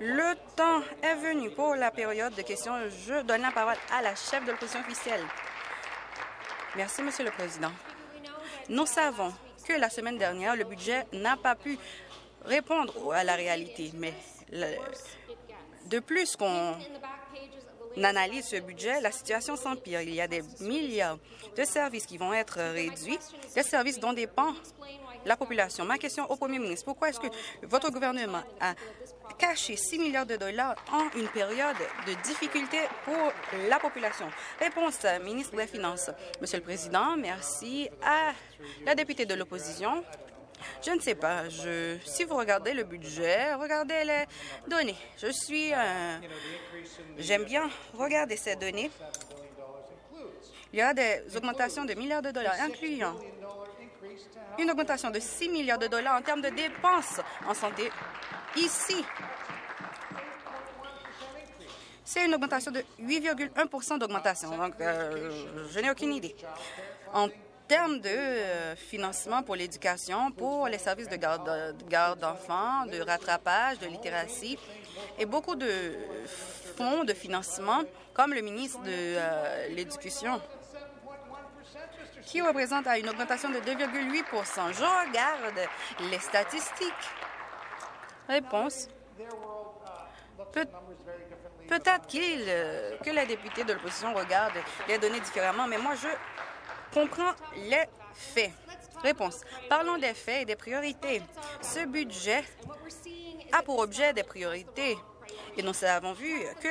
Le temps est venu pour la période de questions. Je donne la parole à la chef de l'opposition officielle. Merci, Monsieur le Président. Nous savons que la semaine dernière, le budget n'a pas pu répondre à la réalité, mais de plus qu'on analyse ce budget, la situation s'empire. Il y a des milliards de services qui vont être réduits, des services dont dépend la population. Ma question au Premier ministre, pourquoi est-ce que votre gouvernement a caché 6 milliards de dollars en une période de difficulté pour la population? Réponse, ministre des Finances. Monsieur le Président, merci à la députée de l'opposition. Je ne sais pas. Si vous regardez le budget, regardez les données. J'aime bien regarder ces données. Il y a des augmentations de milliards de dollars, incluant une augmentation de 6 milliards de dollars en termes de dépenses en santé. Ici, c'est une augmentation de 8,1% d'augmentation. Donc, euh, je n'ai aucune idée. En termes de euh, financement pour l'éducation, pour les services de garde d'enfants, de rattrapage, de littératie, et beaucoup de fonds de financement, comme le ministre de euh, l'Éducation qui représente une augmentation de 2,8% Je regarde les statistiques. Réponse. Peut-être euh, que les députés de l'opposition regardent les données différemment, mais moi, je comprends les faits. Réponse. Parlons des faits et des priorités. Ce budget a pour objet des priorités et nous avons vu que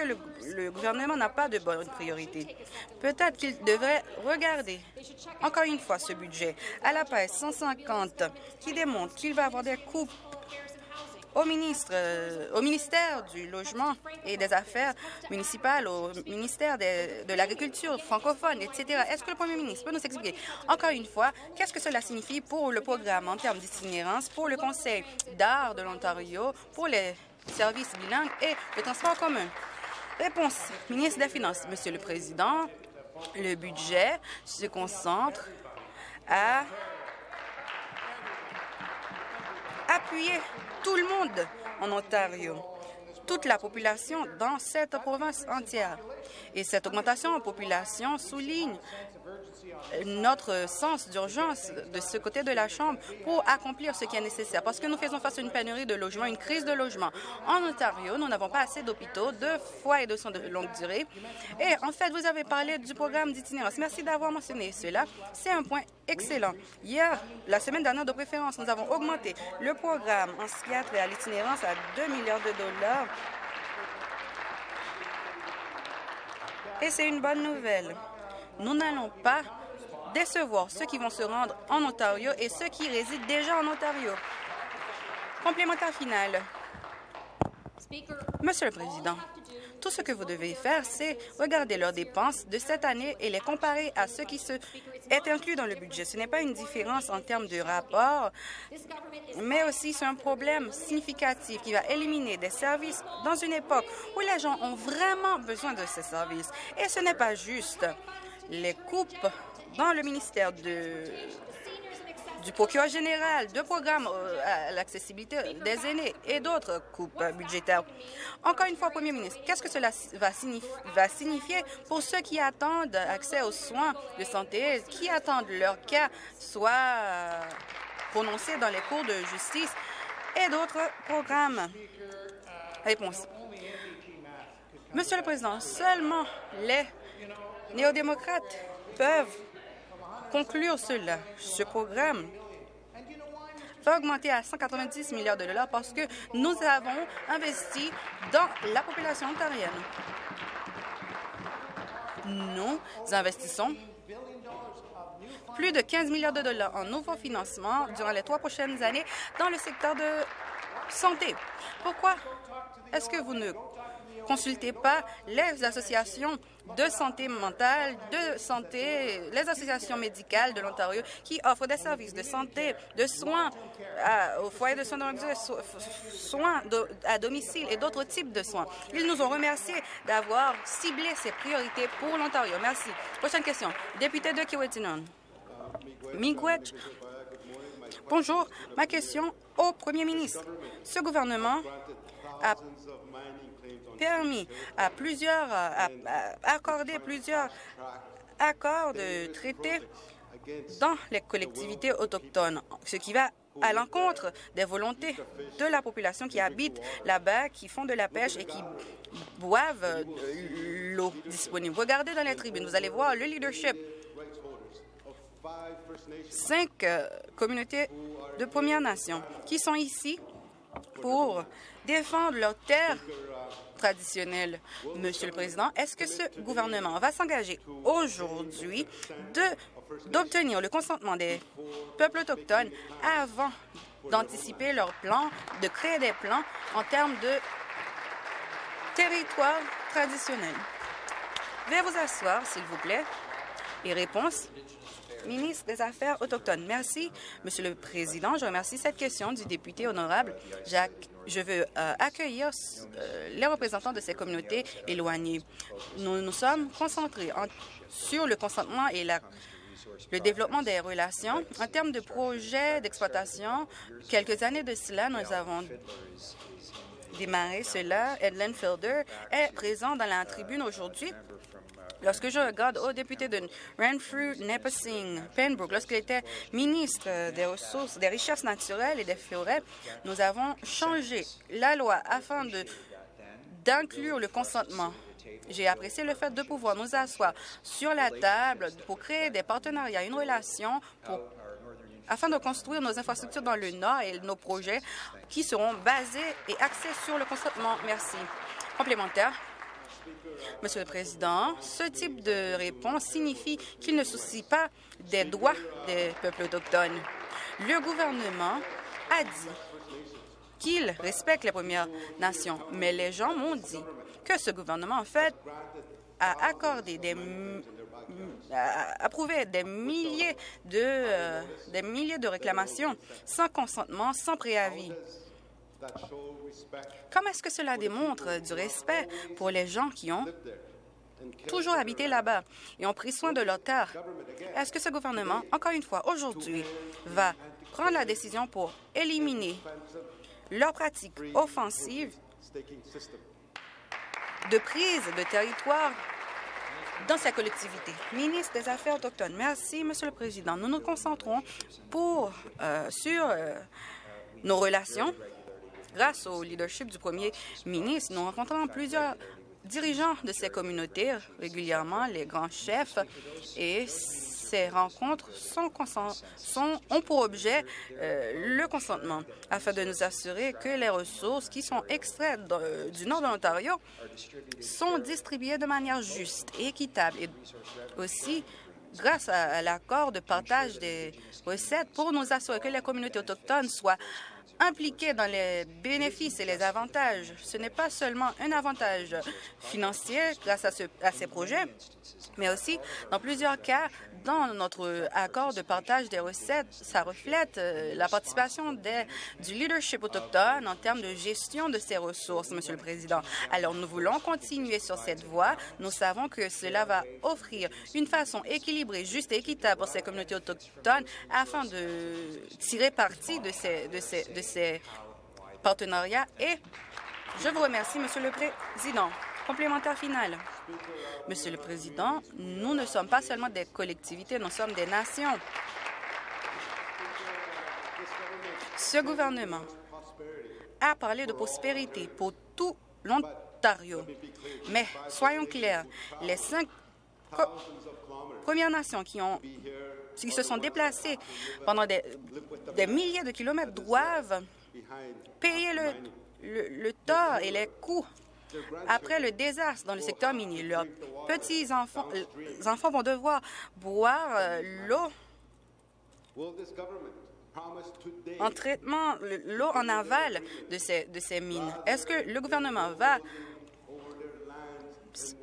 le, gouvernement n'a pas de bonnes priorités. Peut-être qu'il devrait regarder encore une fois ce budget à la page 150 qui démontre qu'il va avoir des coupes au, ministre, euh, au ministère du Logement et des Affaires municipales, au ministère de, l'Agriculture francophone, etc. Est-ce que le Premier ministre peut nous expliquer encore une fois qu'est-ce que cela signifie pour le programme en termes d'itinérance, pour le Conseil d'art de l'Ontario, pour les services bilingues et le transport commun. Réponse, ministre des Finances. Monsieur le Président, le budget se concentre à appuyer tout le monde en Ontario, toute la population dans cette province entière. Et cette augmentation en population souligne notre sens d'urgence de ce côté de la Chambre pour accomplir ce qui est nécessaire. Parce que nous faisons face à une pénurie de logement, une crise de logement. En Ontario, nous n'avons pas assez d'hôpitaux, de foyers de soins de longue durée. Et en fait, vous avez parlé du programme d'itinérance. Merci d'avoir mentionné cela. C'est un point excellent. Hier, la semaine dernière de préférence, nous avons augmenté le programme en a trait à l'itinérance à 2 milliards de dollars. Et c'est une bonne nouvelle. Nous n'allons pas décevoir ceux qui vont se rendre en Ontario et ceux qui résident déjà en Ontario. Complémentaire final. Monsieur le Président, tout ce que vous devez faire, c'est regarder leurs dépenses de cette année et les comparer à ce qui se est inclus dans le budget. Ce n'est pas une différence en termes de rapport, mais aussi c'est un problème significatif qui va éliminer des services dans une époque où les gens ont vraiment besoin de ces services. Et ce n'est pas juste. Les coupes dans le ministère du procureur général, de programmes euh, à l'accessibilité des aînés et d'autres coupes budgétaires. Encore une fois, Premier ministre, qu'est-ce que cela va, va signifier pour ceux qui attendent accès aux soins de santé, qui attendent leur cas soit prononcé dans les cours de justice et d'autres programmes? Réponse. Monsieur le Président, seulement les néo-démocrates peuvent conclure cela. Ce programme va augmenter à 190 milliards de dollars parce que nous avons investi dans la population ontarienne. Nous investissons plus de 15 milliards de dollars en nouveaux financements durant les trois prochaines années dans le secteur de santé. Pourquoi est-ce que vous ne consultez pas les associations de santé mentale, de santé, les associations médicales de l'Ontario qui offrent des services de santé, de soins au foyer de soins, soins à domicile et d'autres types de soins. Ils nous ont remerciés d'avoir ciblé ces priorités pour l'Ontario. Merci. Prochaine question. Député de Kiwetinong. Miigwech, Bonjour. Ma question au premier ministre. Ce gouvernement a permis à plusieurs, à, accorder plusieurs accords de traité dans les collectivités autochtones, ce qui va à l'encontre des volontés de la population qui habite là-bas, qui font de la pêche et qui boivent l'eau disponible. Regardez dans les tribunes, vous allez voir le leadership. Cinq euh, communautés de Premières Nations qui sont ici pour défendre leurs terres traditionnelles. Monsieur le Président, est-ce que ce gouvernement va s'engager aujourd'hui d'obtenir le consentement des peuples autochtones avant d'anticiper leurs plans, de créer des plans en termes de territoire traditionnel? Veuillez vous asseoir, s'il vous plaît. Et réponse ministre des Affaires autochtones. Merci, Monsieur le Président. Je remercie cette question du député honorable Jacques. Je veux euh, accueillir euh, les représentants de ces communautés éloignées. Nous nous sommes concentrés sur le consentement et le développement des relations. En termes de projets d'exploitation, quelques années de cela, nous avons démarré cela. Edlin Fielder est présent dans la tribune aujourd'hui Lorsque je regarde au député de Renfrew, Nepessing, Pembroke, lorsqu'il était ministre des Ressources, des Richesses naturelles et des forêts, nous avons changé la loi afin d'inclure le consentement. J'ai apprécié le fait de pouvoir nous asseoir sur la table pour créer des partenariats, une relation afin de construire nos infrastructures dans le Nord et nos projets qui seront basés et axés sur le consentement. Merci. Complémentaire. Monsieur le Président, ce type de réponse signifie qu'il ne soucie pas des droits des peuples autochtones. Le gouvernement a dit qu'il respecte les Premières Nations, mais les gens m'ont dit que ce gouvernement, en fait, a accordé approuvé des milliers de, euh, des milliers de réclamations sans consentement, sans préavis. Comment est-ce que cela démontre du respect pour les gens qui ont toujours habité là-bas et ont pris soin de leur terre? Est-ce que ce gouvernement, encore une fois, aujourd'hui, va prendre la décision pour éliminer leurs pratiques offensives de prise de territoire dans sa collectivité? Ministre des Affaires autochtones, merci, Monsieur le Président. Nous nous concentrons pour, euh, sur euh, nos relations Grâce au leadership du premier ministre, nous rencontrons plusieurs dirigeants de ces communautés régulièrement, les grands chefs, et ces rencontres ont pour objet euh, le consentement afin de nous assurer que les ressources qui sont extraites du nord de l'Ontario sont distribuées de manière juste et équitable. Et aussi grâce à l'accord de partage des recettes pour nous assurer que les communautés autochtones soient impliqués dans les bénéfices et les avantages. Ce n'est pas seulement un avantage financier grâce à, ces projets, mais aussi, dans plusieurs cas, dans notre accord de partage des recettes, ça reflète euh, la participation du leadership autochtone en termes de gestion de ces ressources, Monsieur le Président. Alors, nous voulons continuer sur cette voie. Nous savons que cela va offrir une façon équilibrée, juste et équitable pour ces communautés autochtones afin de tirer parti de ces partenariats. Et je vous remercie, Monsieur le Président. Complémentaire final. Monsieur le Président, nous ne sommes pas seulement des collectivités, nous sommes des nations. Ce gouvernement a parlé de prospérité pour tout l'Ontario. Mais soyons clairs, les cinq Premières Nations qui, ont, qui se sont déplacées pendant des, milliers de kilomètres doivent payer le, le, le tort et les coûts après le désastre dans le secteur minier, leurs petits-enfants enfants vont devoir boire euh, l'eau en traitement, l'eau en aval de ces, de ces mines. Est-ce que le gouvernement va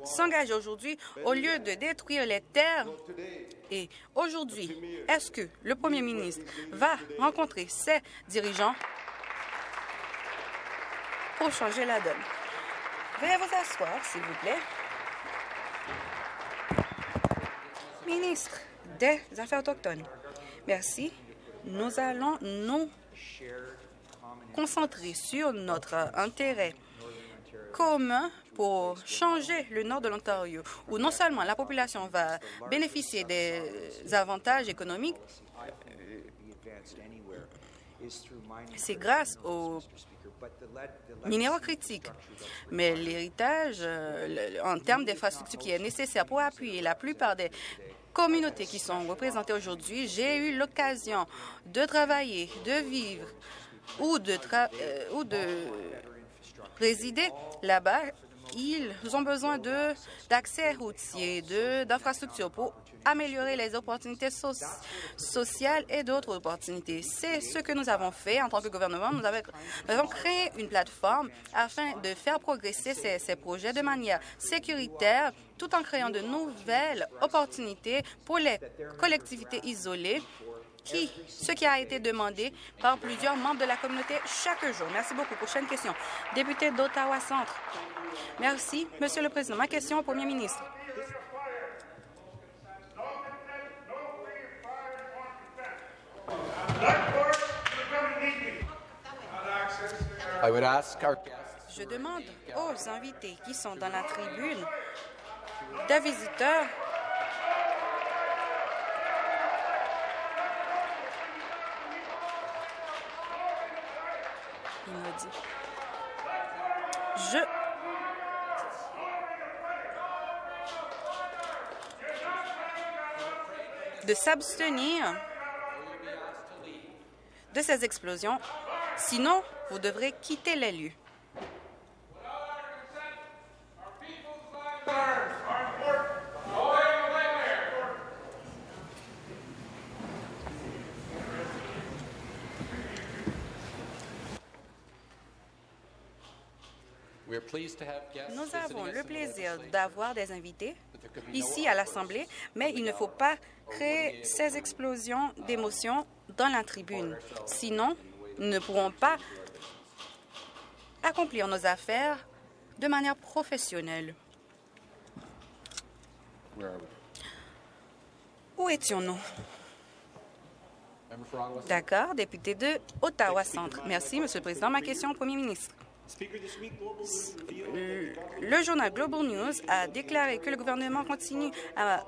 s'engager aujourd'hui au lieu de détruire les terres. Et aujourd'hui, est-ce que le premier ministre va rencontrer ses dirigeants pour changer la donne? Veuillez vous asseoir, s'il vous plaît. Ministre des Affaires autochtones. Merci. nous allons nous concentrer sur notre intérêt commun pour changer le nord de l'Ontario, où non seulement la population va bénéficier des avantages économiques, c'est grâce aux minéraux critiques. Mais l'héritage, euh, en termes d'infrastructures qui est nécessaire pour appuyer la plupart des communautés qui sont représentées aujourd'hui, j'ai eu l'occasion de travailler, de vivre ou de, euh, ou de résider là-bas ils ont besoin d'accès routier, d'infrastructures pour améliorer les opportunités sociales et d'autres opportunités. C'est ce que nous avons fait en tant que gouvernement. Nous, avons créé une plateforme afin de faire progresser ces, ces projets de manière sécuritaire tout en créant de nouvelles opportunités pour les collectivités isolées qui, ce qui a été demandé par plusieurs membres de la communauté chaque jour. Merci beaucoup. Prochaine question. Député d'Ottawa Centre. Merci, Monsieur le Président. Ma question au Premier ministre. Je demande aux invités qui sont dans la tribune des visiteurs Je de s'abstenir de ces explosions, sinon vous devrez quitter les lieux. Nous avons le plaisir d'avoir des invités ici à l'Assemblée, mais il ne faut pas créer ces explosions d'émotions dans la tribune. Sinon, nous ne pourrons pas accomplir nos affaires de manière professionnelle. Où étions-nous? D'accord, député de Ottawa Centre. Merci, Monsieur le Président. Ma question au Premier ministre. Le journal Global News a déclaré que le gouvernement continue à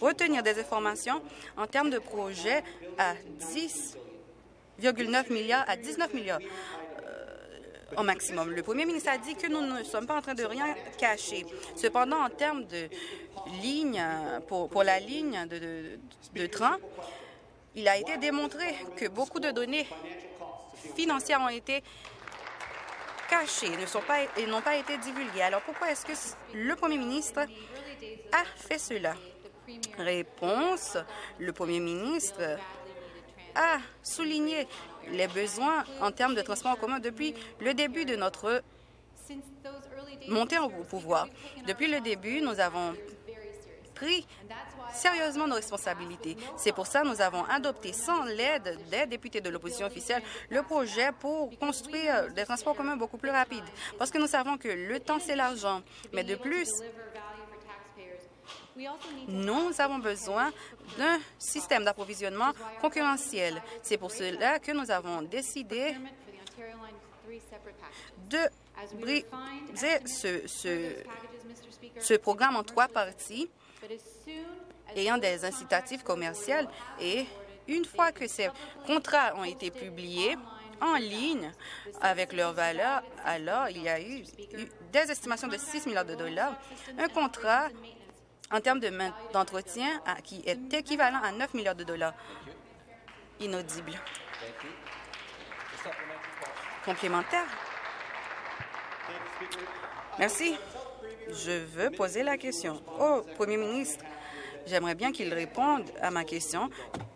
retenir des informations en termes de projets à 10,9 milliards à 19 milliards euh, au maximum. Le premier ministre a dit que nous ne sommes pas en train de rien cacher. Cependant, en termes de ligne, pour, la ligne de train, il a été démontré que beaucoup de données financières ont été cachées, et n'ont pas été divulguées. Alors pourquoi est-ce que le Premier ministre a fait cela? Réponse, le Premier ministre a souligné les besoins en termes de transport en commun depuis le début de notre montée au pouvoir. Depuis le début, nous avons pris sérieusement nos responsabilités. C'est pour ça que nous avons adopté, sans l'aide des députés de l'opposition officielle, le projet pour construire des transports communs beaucoup plus rapides. Parce que nous savons que le temps, c'est l'argent. Mais de plus, nous avons besoin d'un système d'approvisionnement concurrentiel. C'est pour cela que nous avons décidé de briser ce, ce, ce programme en trois parties ayant des incitatifs commerciales et une fois que ces contrats ont été publiés en ligne avec leur valeur, alors il y a eu des estimations de 6 milliards de dollars, un contrat en termes d'entretien qui est équivalent à 9 milliards de dollars. Inaudible. Complémentaire. Merci. Je veux poser la question au Premier ministre j'aimerais bien qu'il réponde à ma question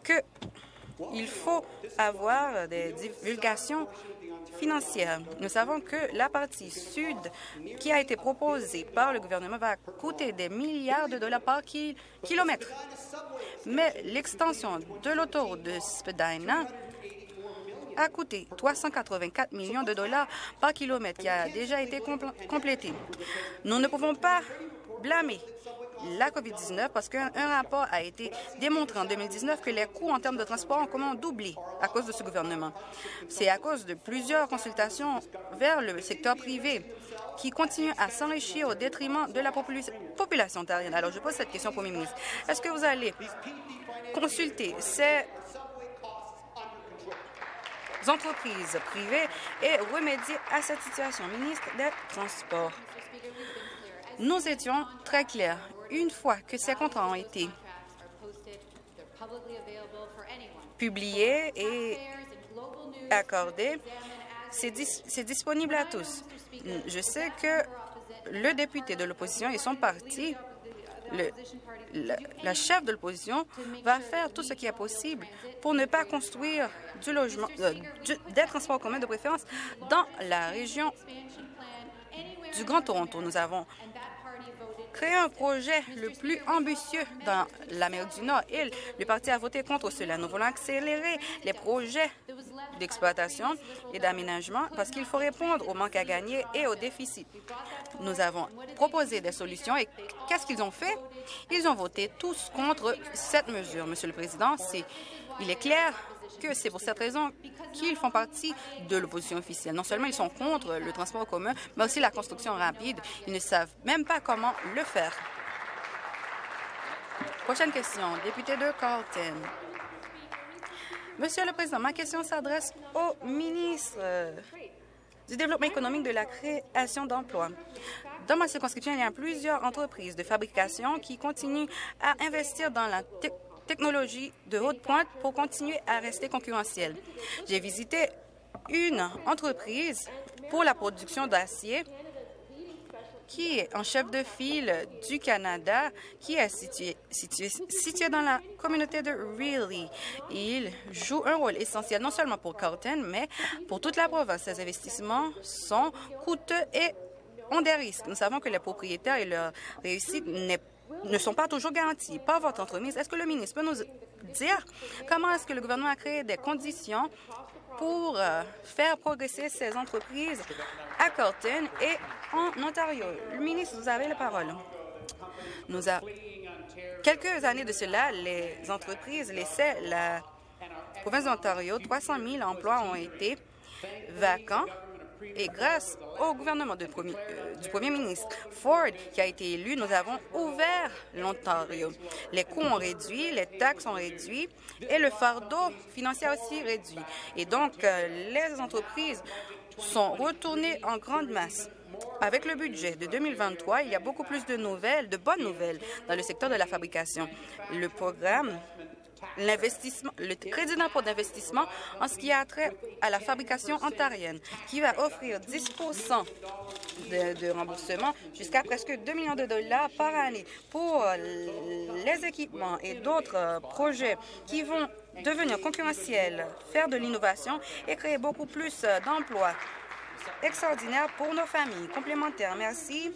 qu'il faut avoir des divulgations financières. Nous savons que la partie sud qui a été proposée par le gouvernement va coûter des milliards de dollars par kilomètre. Mais l'extension de l'autoroute de Spadina a coûté 384 millions de dollars par kilomètre qui a déjà été complété. Nous ne pouvons pas blâmer la COVID-19 parce qu'un rapport a été démontré en 2019 que les coûts en termes de transport en commun ont doublé à cause de ce gouvernement. C'est à cause de plusieurs consultations vers le secteur privé qui continue à s'enrichir au détriment de la population ontarienne. Alors, je pose cette question au Premier ministre. Est-ce que vous allez consulter ces entreprises privées et remédier à cette situation? Ministre des Transports. Nous étions très clairs. Une fois que ces contrats ont été publiés et accordés, c'est disponible à tous. Je sais que le député de l'opposition et son parti, le, la, chef de l'opposition, va faire tout ce qui est possible pour ne pas construire du logement, euh, des transports communs de préférence dans la région du Grand Toronto. Nous avons créé un projet le plus ambitieux dans l'Amérique du Nord. Et le parti a voté contre cela. Nous voulons accélérer les projets d'exploitation et d'aménagement parce qu'il faut répondre au manque à gagner et au déficit. Nous avons proposé des solutions et qu'est-ce qu'ils ont fait? Ils ont voté tous contre cette mesure, Monsieur le Président. il est clair que c'est pour cette raison qu'ils font partie de l'opposition officielle. Non seulement ils sont contre le transport commun, mais aussi la construction rapide. Ils ne savent même pas comment le faire. Prochaine question, député de Carlton. Monsieur le Président, ma question s'adresse au ministre du Développement économique de la création d'emplois. Dans ma circonscription, il y a plusieurs entreprises de fabrication qui continuent à investir dans la de haute pointe pour continuer à rester concurrentiel. J'ai visité une entreprise pour la production d'acier qui est en chef de file du Canada, qui est situé, situé, dans la communauté de Really. Il joue un rôle essentiel non seulement pour Carlton, mais pour toute la province. Ces investissements sont coûteux et ont des risques. Nous savons que les propriétaires et leur réussite ne sont pas toujours garantis par votre entreprise. Est-ce que le ministre peut nous dire comment est-ce que le gouvernement a créé des conditions pour euh, faire progresser ces entreprises à Carlton et en Ontario? Le ministre, vous avez la parole. Quelques années de cela, les entreprises laissaient la province d'Ontario, 300 000 emplois ont été vacants et grâce au gouvernement euh, du premier ministre Ford qui a été élu, nous avons ouvert l'Ontario. Les coûts ont réduit, les taxes ont réduit et le fardeau financier aussi réduit. Et donc, euh, les entreprises sont retournées en grande masse. Avec le budget de 2023, il y a beaucoup plus de nouvelles, de bonnes nouvelles dans le secteur de la fabrication. Le programme l'investissement, le crédit d'impôt d'investissement en ce qui a trait à la fabrication ontarienne, qui va offrir 10 de, remboursement jusqu'à presque 2 millions de dollars par année pour les équipements et d'autres projets qui vont devenir concurrentiels, faire de l'innovation et créer beaucoup plus d'emplois extraordinaires pour nos familles. Complémentaires, merci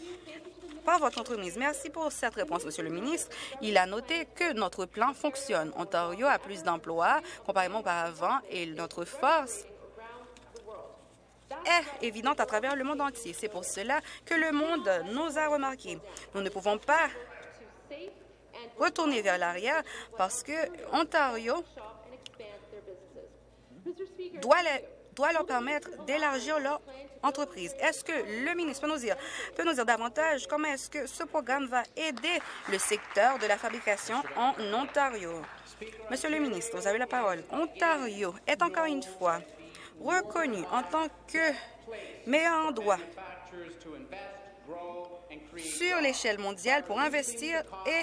par votre entreprise. Merci pour cette réponse, Monsieur le ministre. Il a noté que notre plan fonctionne. Ontario a plus d'emplois comparément auparavant et notre force est évidente à travers le monde entier. C'est pour cela que le monde nous a remarqué. Nous ne pouvons pas retourner vers l'arrière parce que Ontario doit les doit leur permettre d'élargir leur entreprise. Est-ce que le ministre peut nous dire, peut nous dire davantage comment est-ce que ce programme va aider le secteur de la fabrication en Ontario? Monsieur le ministre, vous avez la parole. Ontario est encore une fois reconnu en tant que meilleur endroit sur l'échelle mondiale pour investir et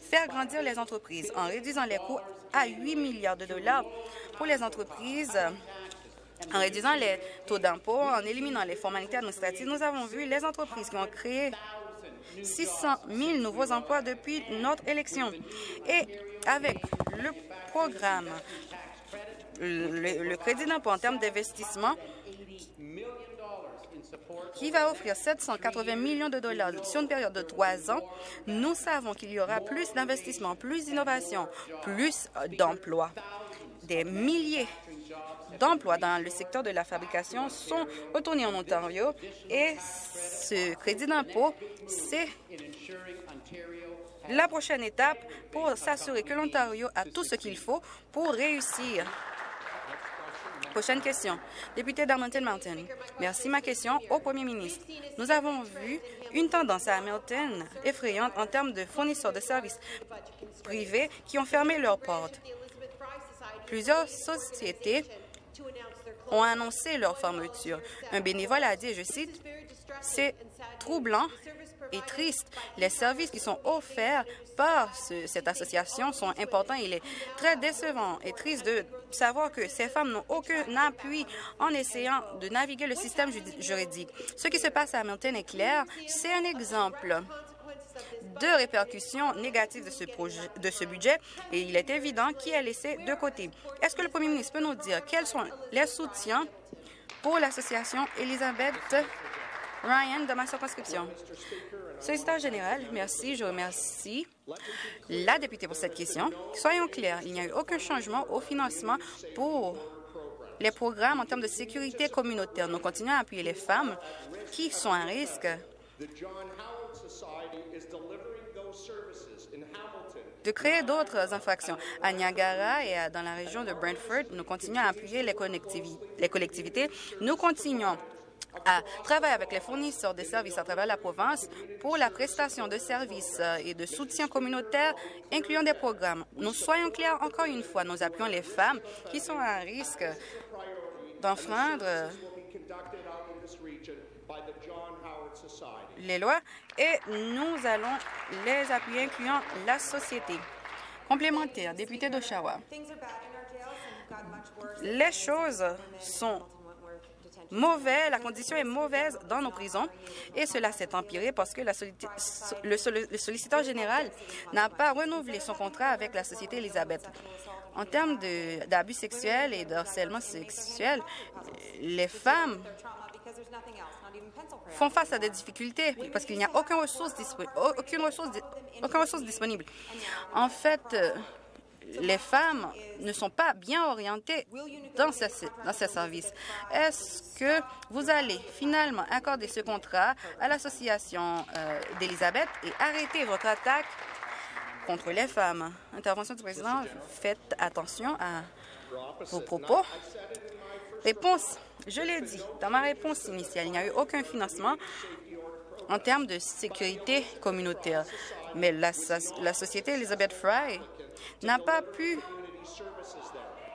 faire grandir les entreprises en réduisant les coûts à 8 milliards de dollars pour les entreprises en réduisant les taux d'impôt, en éliminant les formalités administratives, nous avons vu les entreprises qui ont créé 600 000 nouveaux emplois depuis notre élection. Et avec le programme, le, crédit d'impôt en termes d'investissement, qui va offrir 780 millions de dollars sur une période de trois ans, nous savons qu'il y aura plus d'investissements, plus d'innovation, plus d'emplois. Des milliers d'emplois dans le secteur de la fabrication sont retournés en Ontario et ce crédit d'impôt, c'est la prochaine étape pour s'assurer que l'Ontario a tout ce qu'il faut pour réussir. Prochaine question. Député d'Hamilton Mountain. Merci. Ma question au premier ministre. Nous avons vu une tendance à Hamilton effrayante en termes de fournisseurs de services privés qui ont fermé leurs portes. Plusieurs sociétés ont annoncé leur fermeture. Un bénévole a dit, je cite, « C'est troublant et triste. Les services qui sont offerts par cette association sont importants. Il est très décevant et triste de savoir que ces femmes n'ont aucun appui en essayant de naviguer le système juridique. Ce qui se passe à Hamilton est clair. C'est un exemple de répercussions négatives de ce, projet, de ce budget et il est évident qui est laissé de côté. Est-ce que le premier ministre peut nous dire quels sont les soutiens pour l'association Elisabeth Ryan de ma circonscription? Solliciteur général, merci. Je remercie la députée pour cette question. Soyons clairs, il n'y a eu aucun changement au financement pour les programmes en termes de sécurité communautaire. Nous continuons à appuyer les femmes qui sont à risque de créer d'autres infractions. À Niagara et dans la région de Brantford, nous continuons à appuyer les, les collectivités. Nous continuons à travailler avec les fournisseurs de services à travers la province pour la prestation de services et de soutien communautaire, incluant des programmes. Nous soyons clairs encore une fois, nous appuyons les femmes qui sont à risque d'enfreindre les lois et nous allons les appuyer, incluant la société. Complémentaire, député d'Oshawa. Les choses sont mauvaises, la condition est mauvaise dans nos prisons et cela s'est empiré parce que la le, le solliciteur général n'a pas renouvelé son contrat avec la Société Elisabeth. En termes d'abus sexuels et de harcèlement sexuel, les femmes font face à des difficultés parce qu'il n'y a aucune ressource, aucune, ressource, aucune ressource disponible. En fait, euh, les femmes ne sont pas bien orientées dans ces, services. Est-ce que vous allez finalement accorder ce contrat à l'association euh, d'Elisabeth et arrêter votre attaque contre les femmes? Intervention du président, faites attention à vos propos. Réponse, je l'ai dit dans ma réponse initiale, il n'y a eu aucun financement en termes de sécurité communautaire. Mais la, société Elizabeth Fry n'a pas pu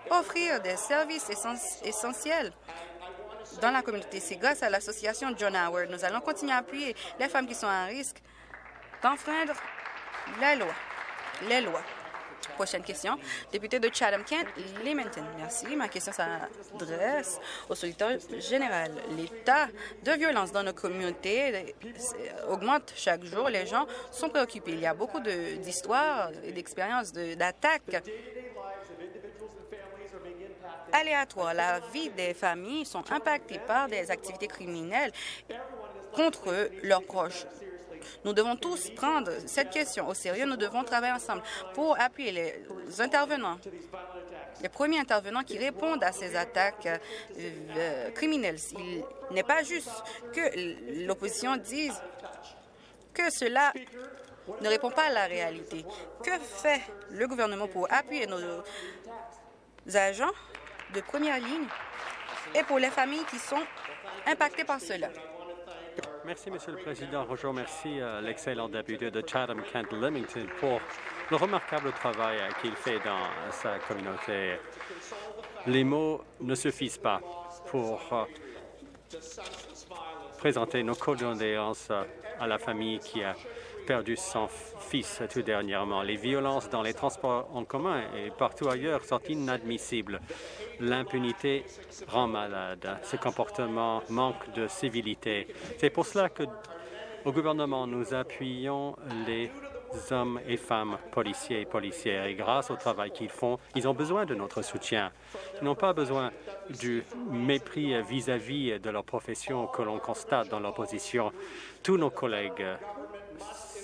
offrir des services essentiels dans la communauté. C'est grâce à l'association John Howard. Nous allons continuer à appuyer les femmes qui sont à risque d'enfreindre la loi, les lois. Prochaine question. Député de Chatham-Kent, Leamington. Merci. Ma question s'adresse au solitaire général. L'état de violence dans nos communautés augmente chaque jour. Les gens sont préoccupés. Il y a beaucoup d'histoires et d'expériences d'attaques aléatoires. La vie des familles sont impactées par des activités criminelles contre leurs proches. Nous devons tous prendre cette question au sérieux. Nous devons travailler ensemble pour appuyer les intervenants, les premiers intervenants qui répondent à ces attaques euh, criminelles. Il n'est pas juste que l'opposition dise que cela ne répond pas à la réalité. Que fait le gouvernement pour appuyer nos agents de première ligne et pour les familles qui sont impactées par cela? Merci, Monsieur le Président. Je remercie euh, l'excellent député de Chatham-Kent-Limington pour le remarquable travail euh, qu'il fait dans sa communauté. Les mots ne suffisent pas pour euh, présenter nos condoléances à la famille qui a perdu son fils tout dernièrement. Les violences dans les transports en commun et partout ailleurs sont inadmissibles. L'impunité rend malade. Ce comportement manque de civilité. C'est pour cela que, au gouvernement, nous appuyons les hommes et femmes policiers et policières. Et grâce au travail qu'ils font, ils ont besoin de notre soutien. Ils n'ont pas besoin du mépris vis-à-vis -vis de leur profession que l'on constate dans l'opposition. Tous nos collègues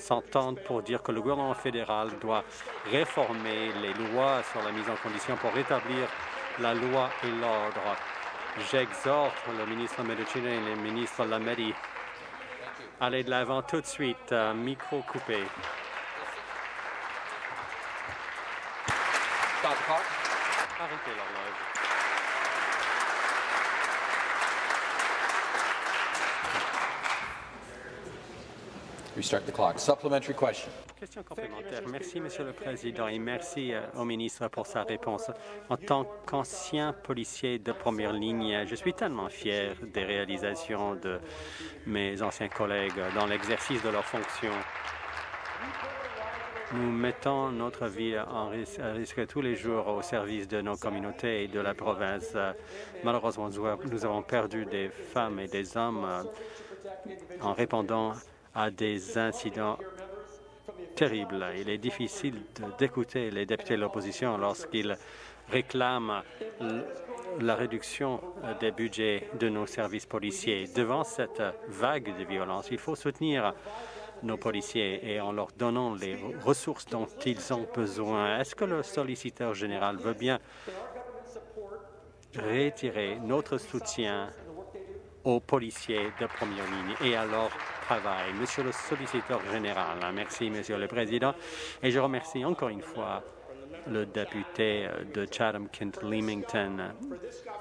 s'entendent pour dire que le gouvernement fédéral doit réformer les lois sur la mise en condition pour rétablir la loi et l'ordre. J'exhorte le ministre Medicina et le ministre Lametti à aller de l'avant tout de suite. Euh, micro coupé. Arrêtez l'horloge. Question. Complémentaire. Merci, Monsieur le Président, et merci euh, au ministre pour sa réponse. En tant qu'ancien policier de première ligne, je suis tellement fier des réalisations de mes anciens collègues dans l'exercice de leurs fonctions. Nous mettons notre vie en risque, risque tous les jours au service de nos communautés et de la province. Malheureusement, nous avons perdu des femmes et des hommes euh, en répondant à des incidents terribles. Il est difficile d'écouter les députés de l'opposition lorsqu'ils réclament la réduction des budgets de nos services policiers. Devant cette vague de violence, il faut soutenir nos policiers et en leur donnant les ressources dont ils ont besoin. Est-ce que le solliciteur général veut bien retirer notre soutien aux policiers de première ligne? Et leur Monsieur le solliciteur général, merci, Monsieur le Président, et je remercie encore une fois le député de Chatham-Kent-Leamington.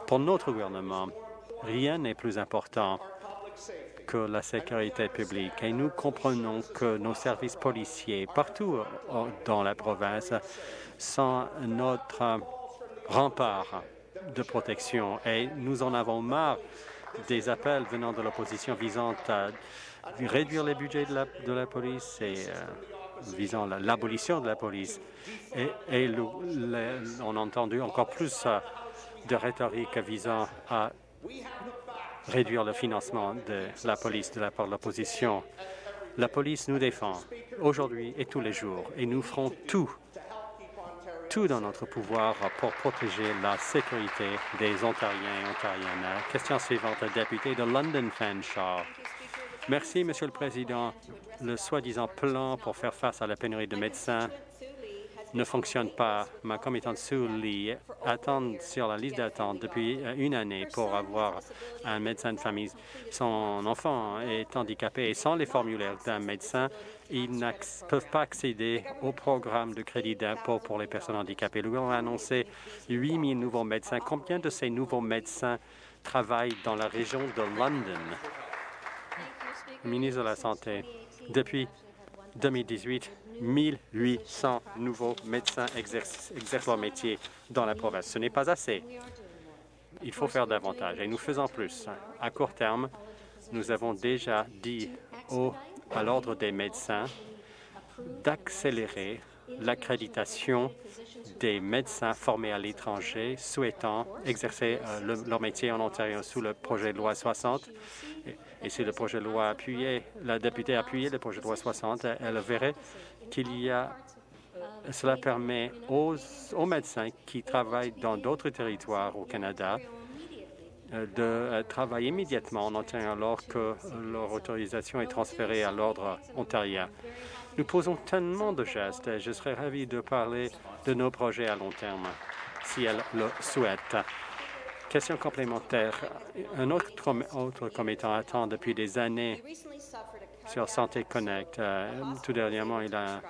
Pour notre gouvernement, rien n'est plus important que la sécurité publique. Et nous comprenons que nos services policiers partout dans la province sont notre rempart de protection. Et nous en avons marre des appels venant de l'opposition visant à réduire les budgets de la, police et euh, visant l'abolition de la police. Et, on a entendu encore plus euh, de rhétorique visant à réduire le financement de la police de la part de l'opposition. La police nous défend aujourd'hui et tous les jours, et nous ferons tout tout dans notre pouvoir pour protéger la sécurité des Ontariens et Ontariennes. Question suivante, député de London Fanshawe. Merci, Monsieur le Président. Le soi-disant plan pour faire face à la pénurie de médecins ne fonctionne pas. Ma committante Sue Lee attend sur la liste d'attente depuis une année pour avoir un médecin de famille. Son enfant est handicapé et sans les formulaires d'un médecin, ils ne peuvent pas accéder au programme de crédit d'impôt pour les personnes handicapées. Le gouvernement a annoncé 8 000 nouveaux médecins. Combien de ces nouveaux médecins travaillent dans la région de London? Ministre de la Santé, depuis 2018, 800 nouveaux médecins exercent, leur métier dans la province. Ce n'est pas assez. Il faut faire davantage et nous faisons plus. À court terme, nous avons déjà dit au à l'Ordre des médecins d'accélérer l'accréditation des médecins formés à l'étranger souhaitant exercer euh, leur métier en Ontario sous le projet de loi 60. Et, si le projet de loi appuyé, la députée a appuyé le projet de loi 60, elle verrait qu'il y a cela permet aux, aux médecins qui travaillent dans d'autres territoires au Canada euh, de euh, travailler immédiatement en Ontario alors que leur autorisation est transférée à l'ordre ontarien. Nous posons tellement de gestes et je serais ravi de parler de nos projets à long terme, si elle le souhaite. Question complémentaire. Un autre, autre commettant attend depuis des années sur Santé Connect. Euh, tout dernièrement, il a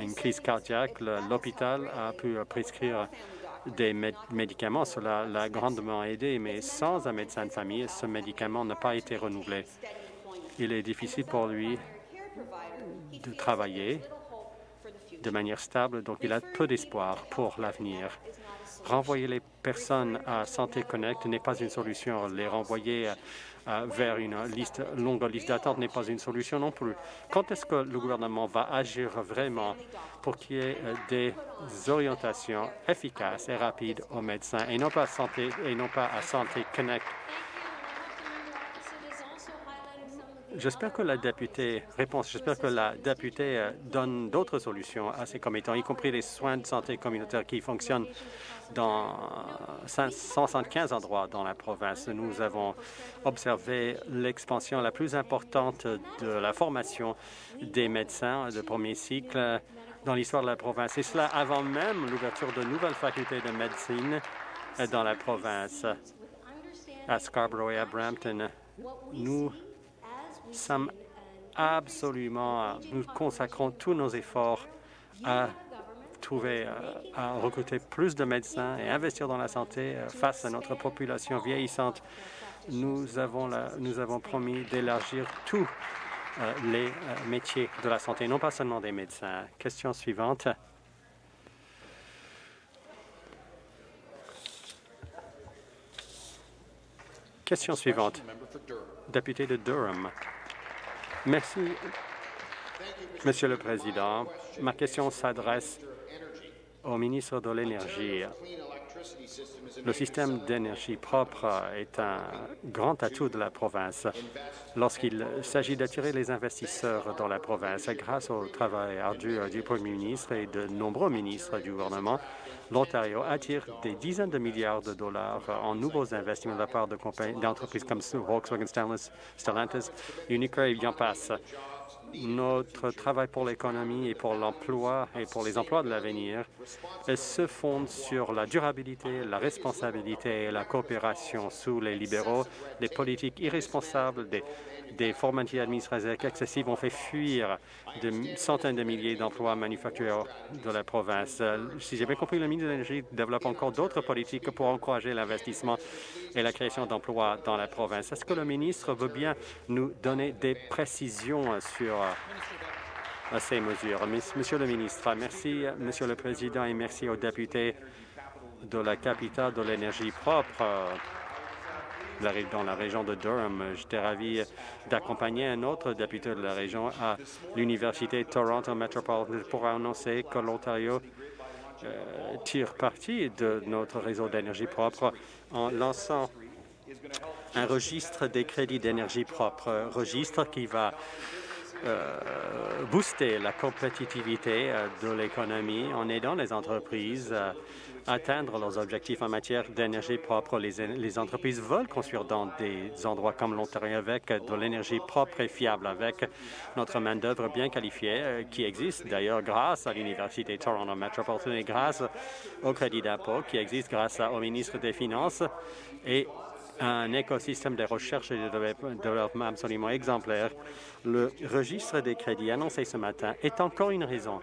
une crise cardiaque. L'hôpital a pu prescrire des médicaments. Cela l'a grandement aidé, mais sans un médecin de famille, ce médicament n'a pas été renouvelé. Il est difficile pour lui de travailler de manière stable, donc il a peu d'espoir pour l'avenir. Renvoyer les personnes à Santé Connect n'est pas une solution. Les renvoyer euh, vers une longue liste d'attente n'est pas une solution non plus. Quand est-ce que le gouvernement va agir vraiment pour qu'il y ait euh, des orientations efficaces et rapides aux médecins et non pas, santé, et non pas à Santé Connect? J'espère que la députée. J'espère que la députée euh, donne d'autres solutions à ces commettants, y compris les soins de santé communautaire qui fonctionnent dans 175 endroits dans la province. Nous avons observé l'expansion la plus importante de la formation des médecins de premier cycle dans l'histoire de la province, et cela avant même l'ouverture de nouvelles facultés de médecine dans la province. À Scarborough et à Brampton, nous sommes absolument, nous consacrons tous nos efforts à trouver à recruter plus de médecins et investir dans la santé face à notre population vieillissante. Nous avons, nous avons promis d'élargir tous les métiers de la santé, non pas seulement des médecins. Question suivante. Question suivante. Député de Durham. Merci, Monsieur le Président. Ma question s'adresse au ministre de l'Énergie. Le système d'énergie propre est un grand atout de la province lorsqu'il s'agit d'attirer les investisseurs dans la province. Grâce au travail ardu du Premier ministre et de nombreux ministres du gouvernement, l'Ontario attire des dizaines de milliards de dollars en nouveaux investissements de la part d'entreprises comme Volkswagen, Stellantis, Unicor et bien passe. Notre travail pour l'économie et pour l'emploi et pour les emplois de l'avenir se fonde sur la durabilité, la responsabilité et la coopération sous les libéraux. Les politiques irresponsables des des formalités administratives excessives ont fait fuir de centaines de milliers d'emplois manufacturiers de la province. Si j'ai bien compris, le ministre de l'Énergie développe encore d'autres politiques pour encourager l'investissement et la création d'emplois dans la province. Est-ce que le ministre veut bien nous donner des précisions sur euh, ces mesures? Monsieur le ministre, merci, Monsieur le Président, et merci aux députés de la capitale de l'énergie propre dans la région de Durham. J'étais ravi d'accompagner un autre député de la région à l'Université Toronto Metropolitan pour annoncer que l'Ontario euh, tire parti de notre réseau d'énergie propre en lançant un registre des crédits d'énergie propre, registre qui va euh, booster la compétitivité euh, de l'économie en aidant les entreprises atteindre leurs objectifs en matière d'énergie propre. Les, entreprises veulent construire dans des endroits comme l'Ontario avec de l'énergie propre et fiable, avec notre main-d'œuvre bien qualifiée euh, qui existe d'ailleurs grâce à l'Université Toronto Metropolitan et grâce au crédit d'impôt qui existe grâce au ministre des Finances et un écosystème de recherche et de développement absolument exemplaire. Le registre des crédits annoncé ce matin est encore une raison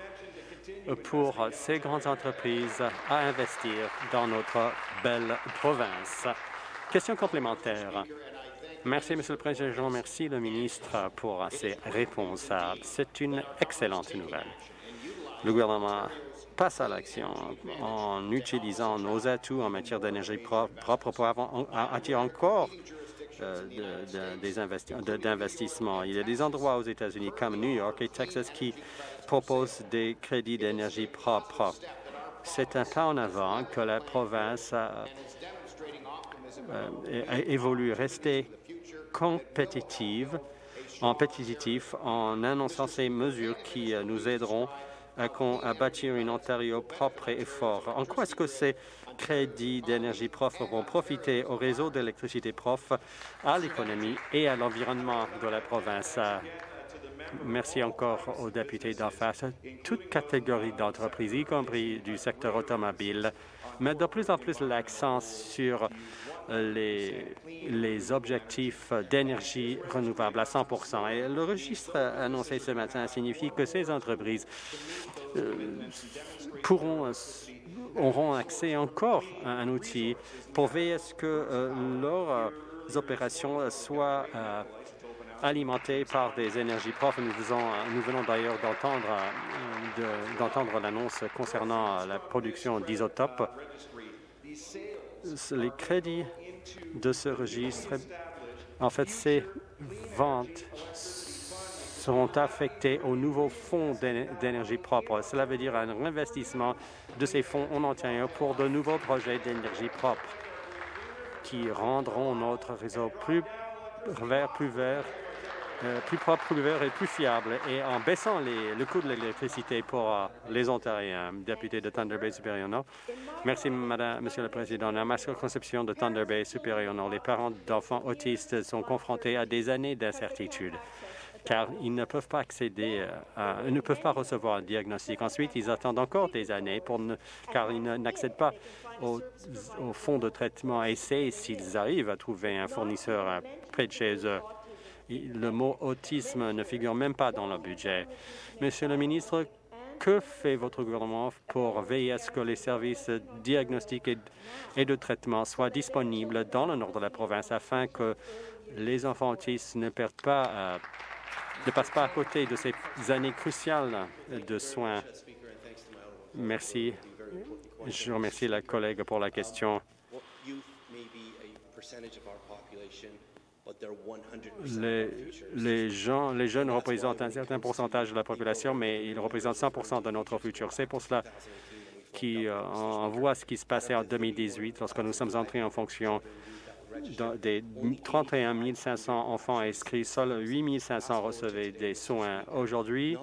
pour ces grandes entreprises à investir dans notre belle province. Question complémentaire. Merci, Monsieur le Président. Merci, le ministre, pour ces réponses. C'est une excellente nouvelle. Le gouvernement passe à l'action en utilisant nos atouts en matière d'énergie propre pour attirer encore euh, d'investissements. Il y a des endroits aux États-Unis comme New York et Texas qui proposent des crédits d'énergie propre. C'est un pas en avant que la province a, euh, évolue, rester compétitive, en compétitif en annonçant ces mesures qui euh, nous aideront à, bâtir une Ontario propre et fort. En quoi est-ce que c'est crédits d'énergie propre vont profiter au réseau d'électricité propre, à l'économie et à l'environnement de la province. Merci encore aux députés d'en face. Toute catégorie d'entreprises, y compris du secteur automobile, mettent de plus en plus l'accent sur les, les objectifs d'énergie renouvelable à 100% Et le registre annoncé ce matin signifie que ces entreprises euh, pourront auront accès encore à un outil pour veiller à ce que euh, leurs euh, opérations soient euh, alimentées par des énergies propres. Nous, nous venons d'ailleurs d'entendre l'annonce concernant la production d'isotopes. Les crédits de ce registre, en fait, ces ventes seront affectés au nouveau fonds d'énergie propre. Cela veut dire un investissement de ces fonds en Ontario pour de nouveaux projets d'énergie propre qui rendront notre réseau plus vert, plus vert, euh, plus propre, plus vert et plus fiable, et en baissant le coût de l'électricité pour euh, les Ontariens. Député de Thunder Bay Supérieur Nord. Merci, Madame, Monsieur le Président. Dans ma conception de Thunder Bay Supérieur Nord, les parents d'enfants autistes sont confrontés à des années d'incertitude car ils ne peuvent pas accéder, à, ne peuvent pas recevoir un diagnostic. Ensuite, ils attendent encore des années pour ne, car ils n'accèdent pas au, au, fonds de traitement essai s'ils arrivent à trouver un fournisseur près de chez eux. Le mot autisme ne figure même pas dans le budget. Monsieur le ministre, que fait votre gouvernement pour veiller à ce que les services diagnostiques et de traitement soient disponibles dans le nord de la province afin que les enfants autistes ne perdent pas, euh, ne passent pas à côté de ces années cruciales de soins. Merci. Je remercie la collègue pour la question. Les, gens, les jeunes représentent un certain pourcentage de la population, mais ils représentent 100% de notre futur. C'est pour cela qu'on voit ce qui se passait en 2018 lorsque nous sommes entrés en fonction des 31 500 enfants inscrits, seuls 8 500 recevaient des soins. Aujourd'hui,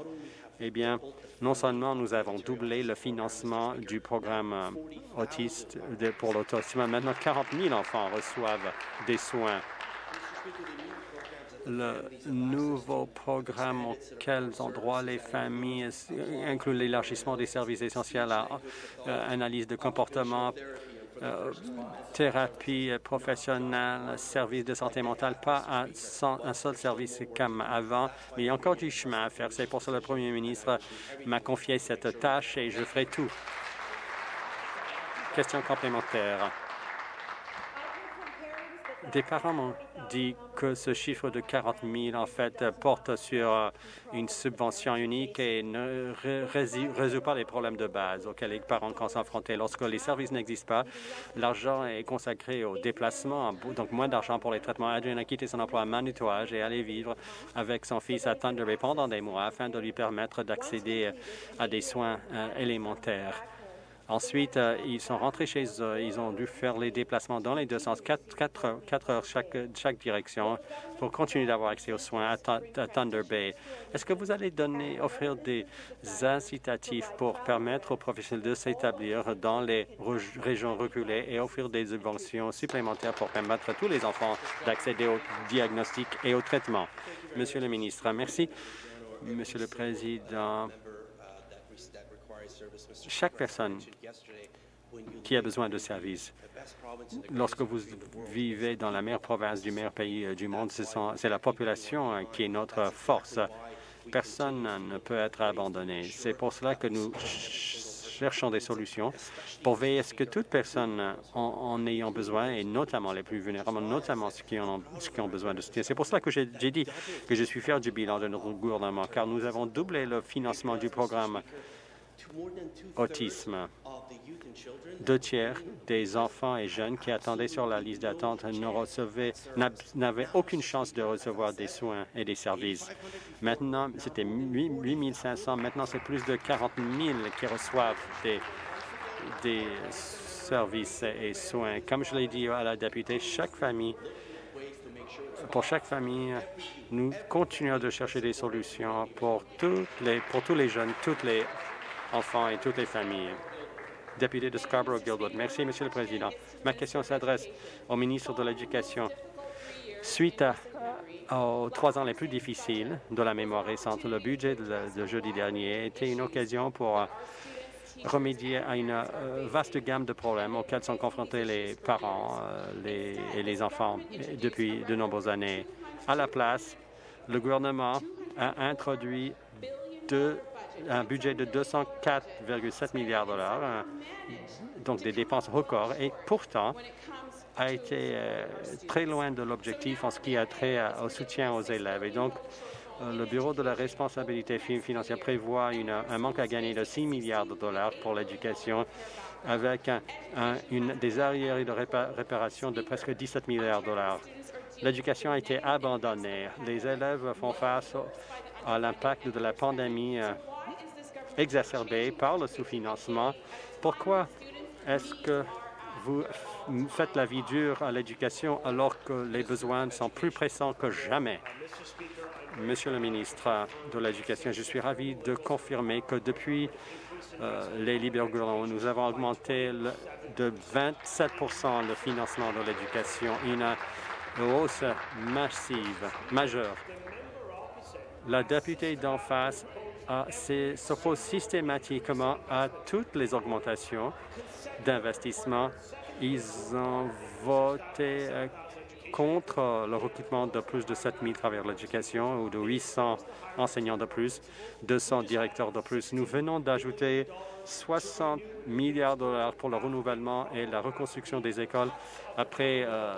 eh bien, non seulement nous avons doublé le financement du programme autiste pour l'autisme, maintenant 40 000 enfants reçoivent des soins. Le nouveau programme auquel ont droit les familles inclut l'élargissement des services essentiels à euh, analyse de comportement, thérapie professionnelle, service de santé mentale, pas un, un, seul service comme avant, mais il y a encore du chemin à faire. C'est pour ça que le Premier ministre m'a confié cette tâche et je ferai tout. Question complémentaire. Des parents m'ont dit que ce chiffre de 40 000, en fait, porte sur euh, une subvention unique et ne résout pas les problèmes de base auxquels les parents sont confrontés. Lorsque les services n'existent pas, l'argent est consacré au déplacement, donc moins d'argent pour les traitements. Adrien a quitté son emploi à Manitoulage et allé vivre avec son fils à Thunder Bay pendant des mois afin de lui permettre d'accéder à des soins euh, élémentaires. Ensuite, euh, ils sont rentrés chez eux. Ils ont dû faire les déplacements dans les deux sens, quatre, heures chaque, chaque direction, pour continuer d'avoir accès aux soins à, Thunder Bay. Est-ce que vous allez donner, offrir des incitatifs pour permettre aux professionnels de s'établir dans les régions reculées et offrir des subventions supplémentaires pour permettre à tous les enfants d'accéder au diagnostic et au traitement? Monsieur le ministre, merci. Monsieur le Président, chaque personne qui a besoin de services. Lorsque vous vivez dans la meilleure province du meilleur pays euh, du monde, c'est la population euh, qui est notre force. Personne ne peut être abandonné. C'est pour cela que nous cherchons des solutions pour veiller à ce que toute personne en, ayant besoin, et notamment les plus vulnérables, notamment ceux qui ont besoin de soutien. C'est pour cela que j'ai dit que je suis fier du bilan de notre gouvernement, car nous avons doublé le financement du programme autisme. Deux tiers des enfants et jeunes qui attendaient sur la liste d'attente n'avaient aucune chance de recevoir des soins et des services. Maintenant, c'était 8 500. Maintenant, c'est plus de 40 000 qui reçoivent des, des services et soins. Comme je l'ai dit à la députée, chaque famille pour chaque famille, nous continuons de chercher des solutions pour, toutes les, pour tous les jeunes, toutes les enfants et toutes les familles. Député de Scarborough-Guildwood. Merci, Monsieur le Président. Ma question s'adresse au ministre de l'Éducation. Suite aux trois ans les plus difficiles de la mémoire récente, le budget de, jeudi dernier était une occasion pour euh, remédier à une euh, vaste gamme de problèmes auxquels sont confrontés les parents euh, et les enfants depuis de nombreuses années. À la place, le gouvernement a introduit deux un budget de 204,7 milliards de dollars, hein, donc des dépenses records, et pourtant a été euh, très loin de l'objectif en ce qui a trait au soutien aux élèves. Et donc, euh, le Bureau de la responsabilité financière prévoit un manque à gagner de 6 milliards de dollars pour l'éducation avec une, des arriérés de réparation de presque 17 milliards de dollars. L'éducation a été abandonnée. Les élèves font face à l'impact de la pandémie euh, exacerbée par le sous-financement. Pourquoi est-ce que vous faites la vie dure à l'éducation alors que les besoins sont plus pressants que jamais? Monsieur le ministre de l'Éducation, je suis ravi de confirmer que depuis euh, les libéraux nous avons augmenté de 27% le financement de l'éducation, une hausse massive, majeure. La députée d'en face s'oppose systématiquement à toutes les augmentations d'investissement. Ils ont voté contre le recrutement de plus de 7 000 travailleurs de l'éducation ou de 800 enseignants de plus, 200 directeurs de plus. Nous venons d'ajouter 60 milliards de dollars pour le renouvellement et la reconstruction des écoles après euh,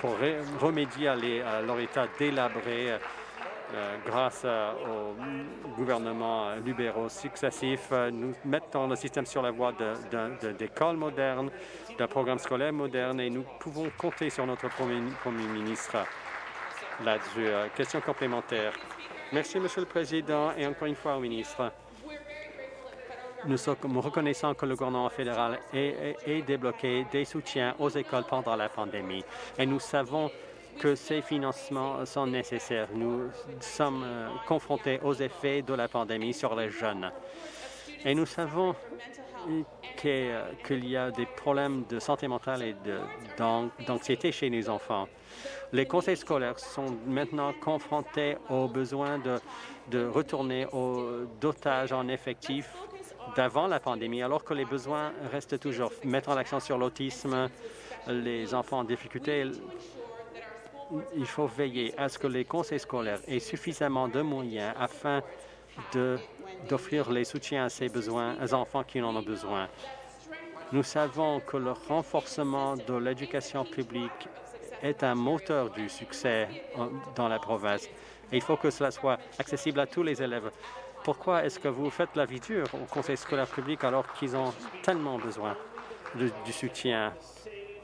pour remédier à, leur état délabré euh, grâce aux gouvernements libéraux successifs. Nous mettons le système sur la voie d'écoles modernes, d'un programme scolaire moderne et nous pouvons compter sur notre Premier, ministre là-dessus. Euh, question complémentaire. Merci, Monsieur le Président, et encore une fois au ministre. Nous sommes reconnaissants que le gouvernement fédéral ait, débloqué des soutiens aux écoles pendant la pandémie et nous savons que ces financements sont nécessaires. Nous sommes euh, confrontés aux effets de la pandémie sur les jeunes. Et nous savons qu'il y a des problèmes de santé mentale et d'anxiété chez les enfants. Les conseils scolaires sont maintenant confrontés aux besoins de, de retourner au dotage en effectif d'avant la pandémie, alors que les besoins restent toujours. Mettre l'accent sur l'autisme, les enfants en difficulté, il faut veiller à ce que les conseils scolaires aient suffisamment de moyens afin d'offrir les soutiens à ces besoins, aux enfants qui en ont besoin. Nous savons que le renforcement de l'éducation publique est un moteur du succès dans la province. Et il faut que cela soit accessible à tous les élèves. Pourquoi est-ce que vous faites la vie dure au conseil scolaire public alors qu'ils ont tellement besoin du soutien?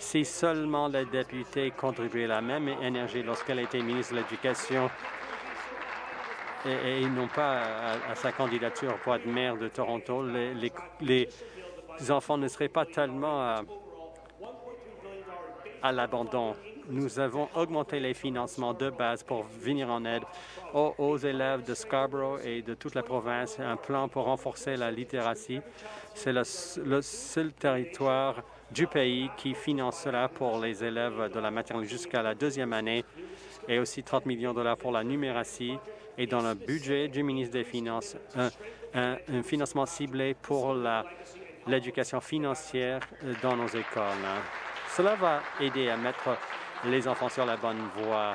Si seulement les députés contribuaient la même énergie lorsqu'elle était ministre de l'Éducation et, n'ont pas à, sa candidature pour être maire de Toronto, les, enfants ne seraient pas tellement à l'abandon nous avons augmenté les financements de base pour venir en aide aux, élèves de Scarborough et de toute la province, un plan pour renforcer la littératie. C'est le, seul territoire du pays qui finance cela pour les élèves de la maternelle jusqu'à la deuxième année et aussi 30 millions de dollars pour la numératie et dans le budget du ministre des Finances, un, un financement ciblé pour l'éducation financière dans nos écoles. Cela va aider à mettre les enfants sur la bonne voie.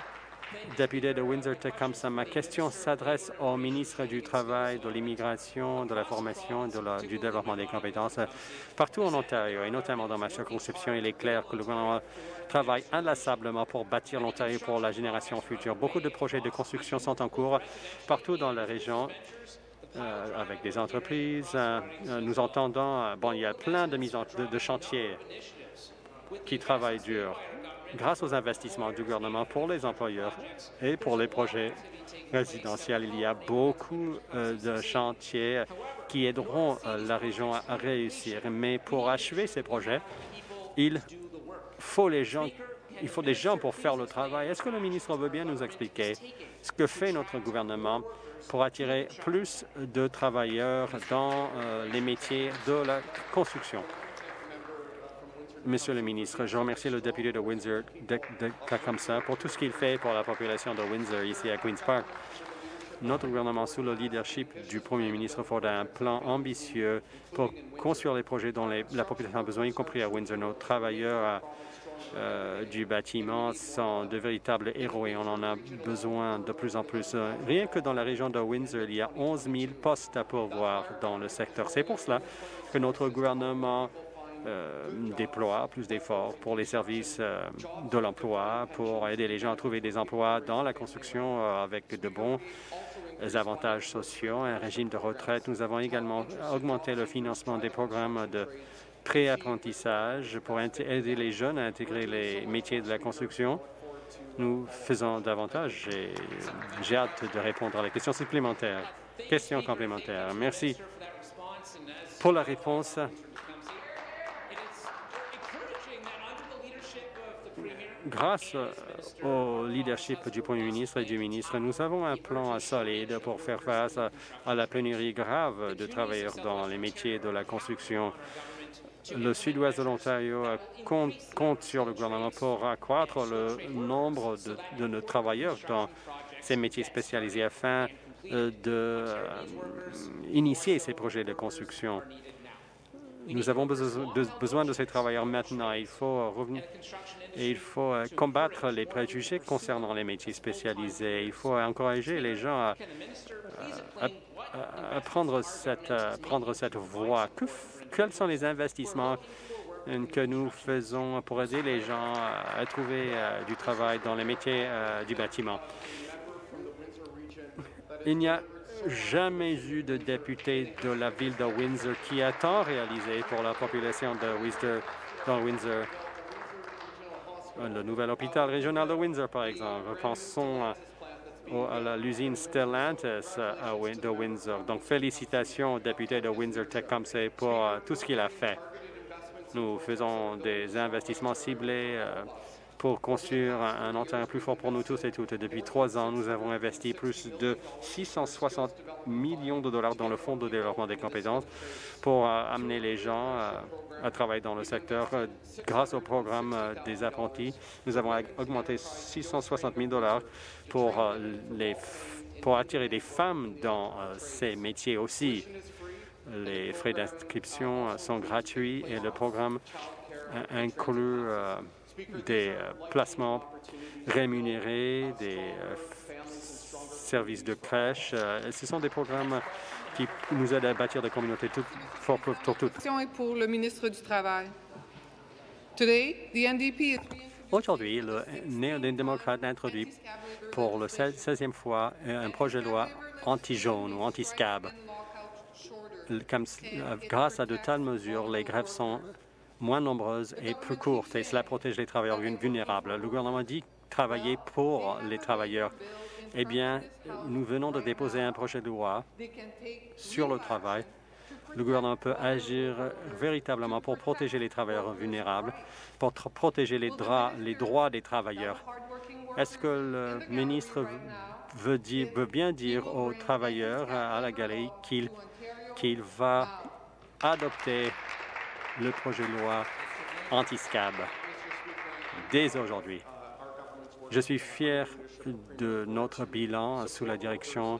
Député de Windsor-Tecumseh, ma question s'adresse au ministre du Travail, de l'Immigration, de la Formation et du Développement des compétences. Partout en Ontario, et notamment dans ma circonscription, il est clair que le gouvernement travaille inlassablement pour bâtir l'Ontario pour la génération future. Beaucoup de projets de construction sont en cours partout dans la région. Euh, avec des entreprises. Euh, nous entendons, bon, il y a plein de mises de, de chantiers qui travaillent dur grâce aux investissements du gouvernement pour les employeurs et pour les projets résidentiels. Il y a beaucoup euh, de chantiers qui aideront euh, la région à, réussir. Mais pour achever ces projets, il faut des gens pour faire le travail. Est-ce que le ministre veut bien nous expliquer ce que fait notre gouvernement pour attirer plus de travailleurs dans euh, les métiers de la construction? Monsieur le ministre, je remercie le député de Windsor, de, de pour tout ce qu'il fait pour la population de Windsor ici à Queen's Park. Notre gouvernement, sous le leadership du Premier ministre Ford, un plan ambitieux pour construire les projets dont la population a besoin, y compris à Windsor. Nos travailleurs euh, du bâtiment sont de véritables héros et on en a besoin de plus en plus. Rien que dans la région de Windsor, il y a 11 000 postes à pourvoir dans le secteur. C'est pour cela que notre gouvernement déploie plus d'efforts pour les services euh, de l'emploi, pour aider les gens à trouver des emplois dans la construction euh, avec de bons avantages sociaux, un régime de retraite. Nous avons également augmenté le financement des programmes de pré-apprentissage pour aider les jeunes à intégrer les métiers de la construction. Nous faisons davantage et j'ai hâte de répondre à la question supplémentaire. Question complémentaire. Merci pour la réponse. Grâce au leadership du Premier ministre et du ministre, nous avons un plan solide pour faire face à la pénurie grave de travailleurs dans les métiers de la construction. Le sud-ouest de l'Ontario compte, sur le gouvernement pour accroître le nombre de, de travailleurs dans ces métiers spécialisés afin d'initier euh, de, euh, ces projets de construction. Nous avons besoin de ces travailleurs maintenant. Il faut revenir et il faut euh, combattre les préjugés concernant les métiers spécialisés. Il faut encourager les gens à, prendre, cette, prendre cette voie. quels sont les investissements que nous faisons pour aider les gens à trouver euh, du travail dans les métiers euh, du bâtiment? Il n'y a jamais eu de député de la ville de Windsor qui a tant réalisé pour la population de Windsor, dans Windsor. Le nouvel hôpital régional de Windsor, par exemple. Pensons à l'usine Stellantis de Windsor. Donc, félicitations au député de Windsor Tecumseh pour euh, tout ce qu'il a fait. Nous faisons des investissements ciblés euh, pour construire un, un plus fort pour nous tous et toutes. Depuis trois ans, nous avons investi plus de 660 millions de dollars dans le Fonds de développement des compétences pour euh, amener les gens euh, à travailler dans le secteur. Euh, grâce au programme des apprentis, nous avons augmenté 660 000 dollars pour, pour attirer des femmes dans ces métiers aussi. Les frais d'inscription sont gratuits et le programme inclut des euh, placements rémunérés, des euh, services de crèche. Euh, ce sont des programmes qui nous aident à bâtir des communautés toutes, pour, toutes. est pour le ministre du Travail. Aujourd'hui, le néo-démocrate a introduit pour la 16e fois un projet de loi anti-jaune ou anti-scab. Grâce à de telles mesures, les grèves sont moins nombreuses et plus courtes, et cela protège les travailleurs vulnérables. Le gouvernement dit travailler pour les travailleurs. Eh bien, nous venons de déposer un projet de loi sur le travail. Le gouvernement peut agir véritablement pour protéger les travailleurs vulnérables, pour protéger les droits, les droits des travailleurs. Est-ce que le ministre veut, dire, veut, bien dire aux travailleurs à la galerie qu'il va adopter le projet de loi anti-SCAB dès aujourd'hui. Je suis fier de notre bilan sous la direction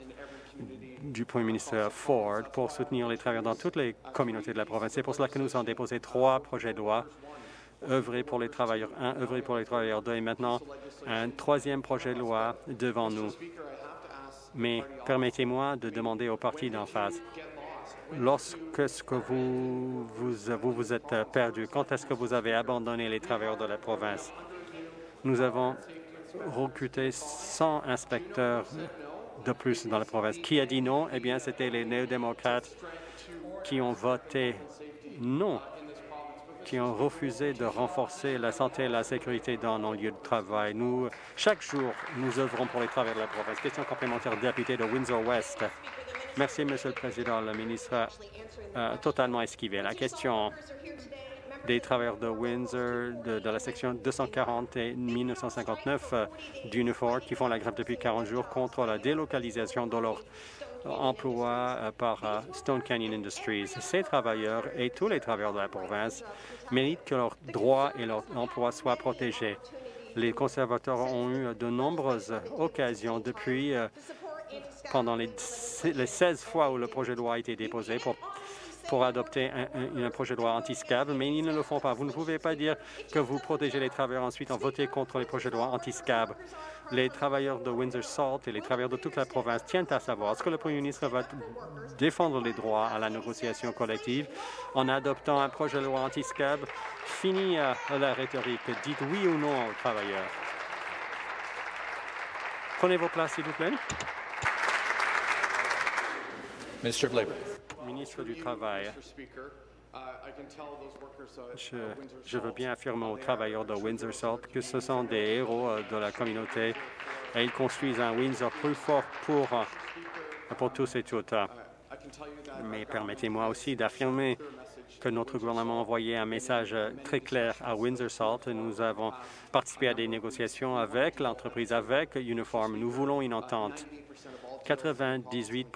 du Premier ministre Ford pour soutenir les travailleurs dans toutes les communautés de la province. C'est pour cela que nous avons déposé trois projets de loi œuvrer pour les travailleurs un, œuvrer pour les travailleurs deux, et maintenant un troisième projet de loi devant nous. Mais permettez-moi de demander aux partis d'en face lorsque ce que vous vous, vous, êtes perdu, quand est-ce que vous avez abandonné les travailleurs de la province? Nous avons recruté 100 inspecteurs de plus dans la province. Qui a dit non? Eh bien, c'était les néo-démocrates qui ont voté non, qui ont refusé de renforcer la santé et la sécurité dans nos lieux de travail. Nous, chaque jour, nous œuvrons pour les travailleurs de la province. Question complémentaire, député de Windsor-West. Merci, Monsieur le Président. Le ministre a totalement esquivé la question des travailleurs de Windsor de, la section 240 et 1959 euh, d'Unifor qui font la grève depuis 40 jours contre la délocalisation de leur emploi euh, par euh, Stone Canyon Industries. Ces travailleurs et tous les travailleurs de la province méritent que leurs droits et leur emploi soient protégés. Les conservateurs ont eu de nombreuses occasions depuis pendant les, 16 fois où le projet de loi a été déposé pour, pour adopter un, projet de loi anti-SCAB, mais ils ne le font pas. Vous ne pouvez pas dire que vous protégez les travailleurs ensuite en votant contre les projets de loi anti-SCAB. Les travailleurs de Windsor Salt et les travailleurs de toute la province tiennent à savoir est-ce que le Premier ministre va défendre les droits à la négociation collective en adoptant un projet de loi anti-SCAB. Fini euh, la rhétorique. Dites oui ou non aux travailleurs. Prenez vos places, s'il vous plaît. Minister of Labour. Ministre du Travail. Je, veux bien affirmer aux travailleurs de Windsor Salt que ce sont des héros euh, de la communauté et ils construisent un Windsor plus fort pour, euh, pour tous et toutes. Mais permettez-moi aussi d'affirmer que notre gouvernement a envoyé un message euh, très clair à Windsor Salt. Nous avons participé à des négociations avec l'entreprise, avec Uniform. Nous voulons une entente. 98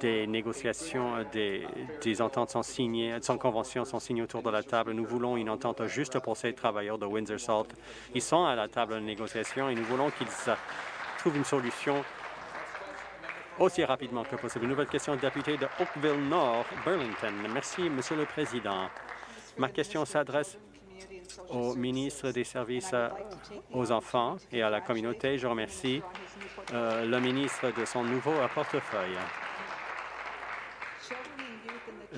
des négociations, euh, des, ententes sont signées, sans convention sont signées autour de la table. Nous voulons une entente juste pour ces travailleurs de Windsor Salt. Ils sont à la table de négociation et nous voulons qu'ils euh, trouvent une solution aussi rapidement que possible. Nouvelle question, député de Oakville Nord, Burlington. Merci, Monsieur le Président. Ma question s'adresse au ministre des Services euh, aux enfants et à la communauté. Je remercie le ministre de son nouveau portefeuille.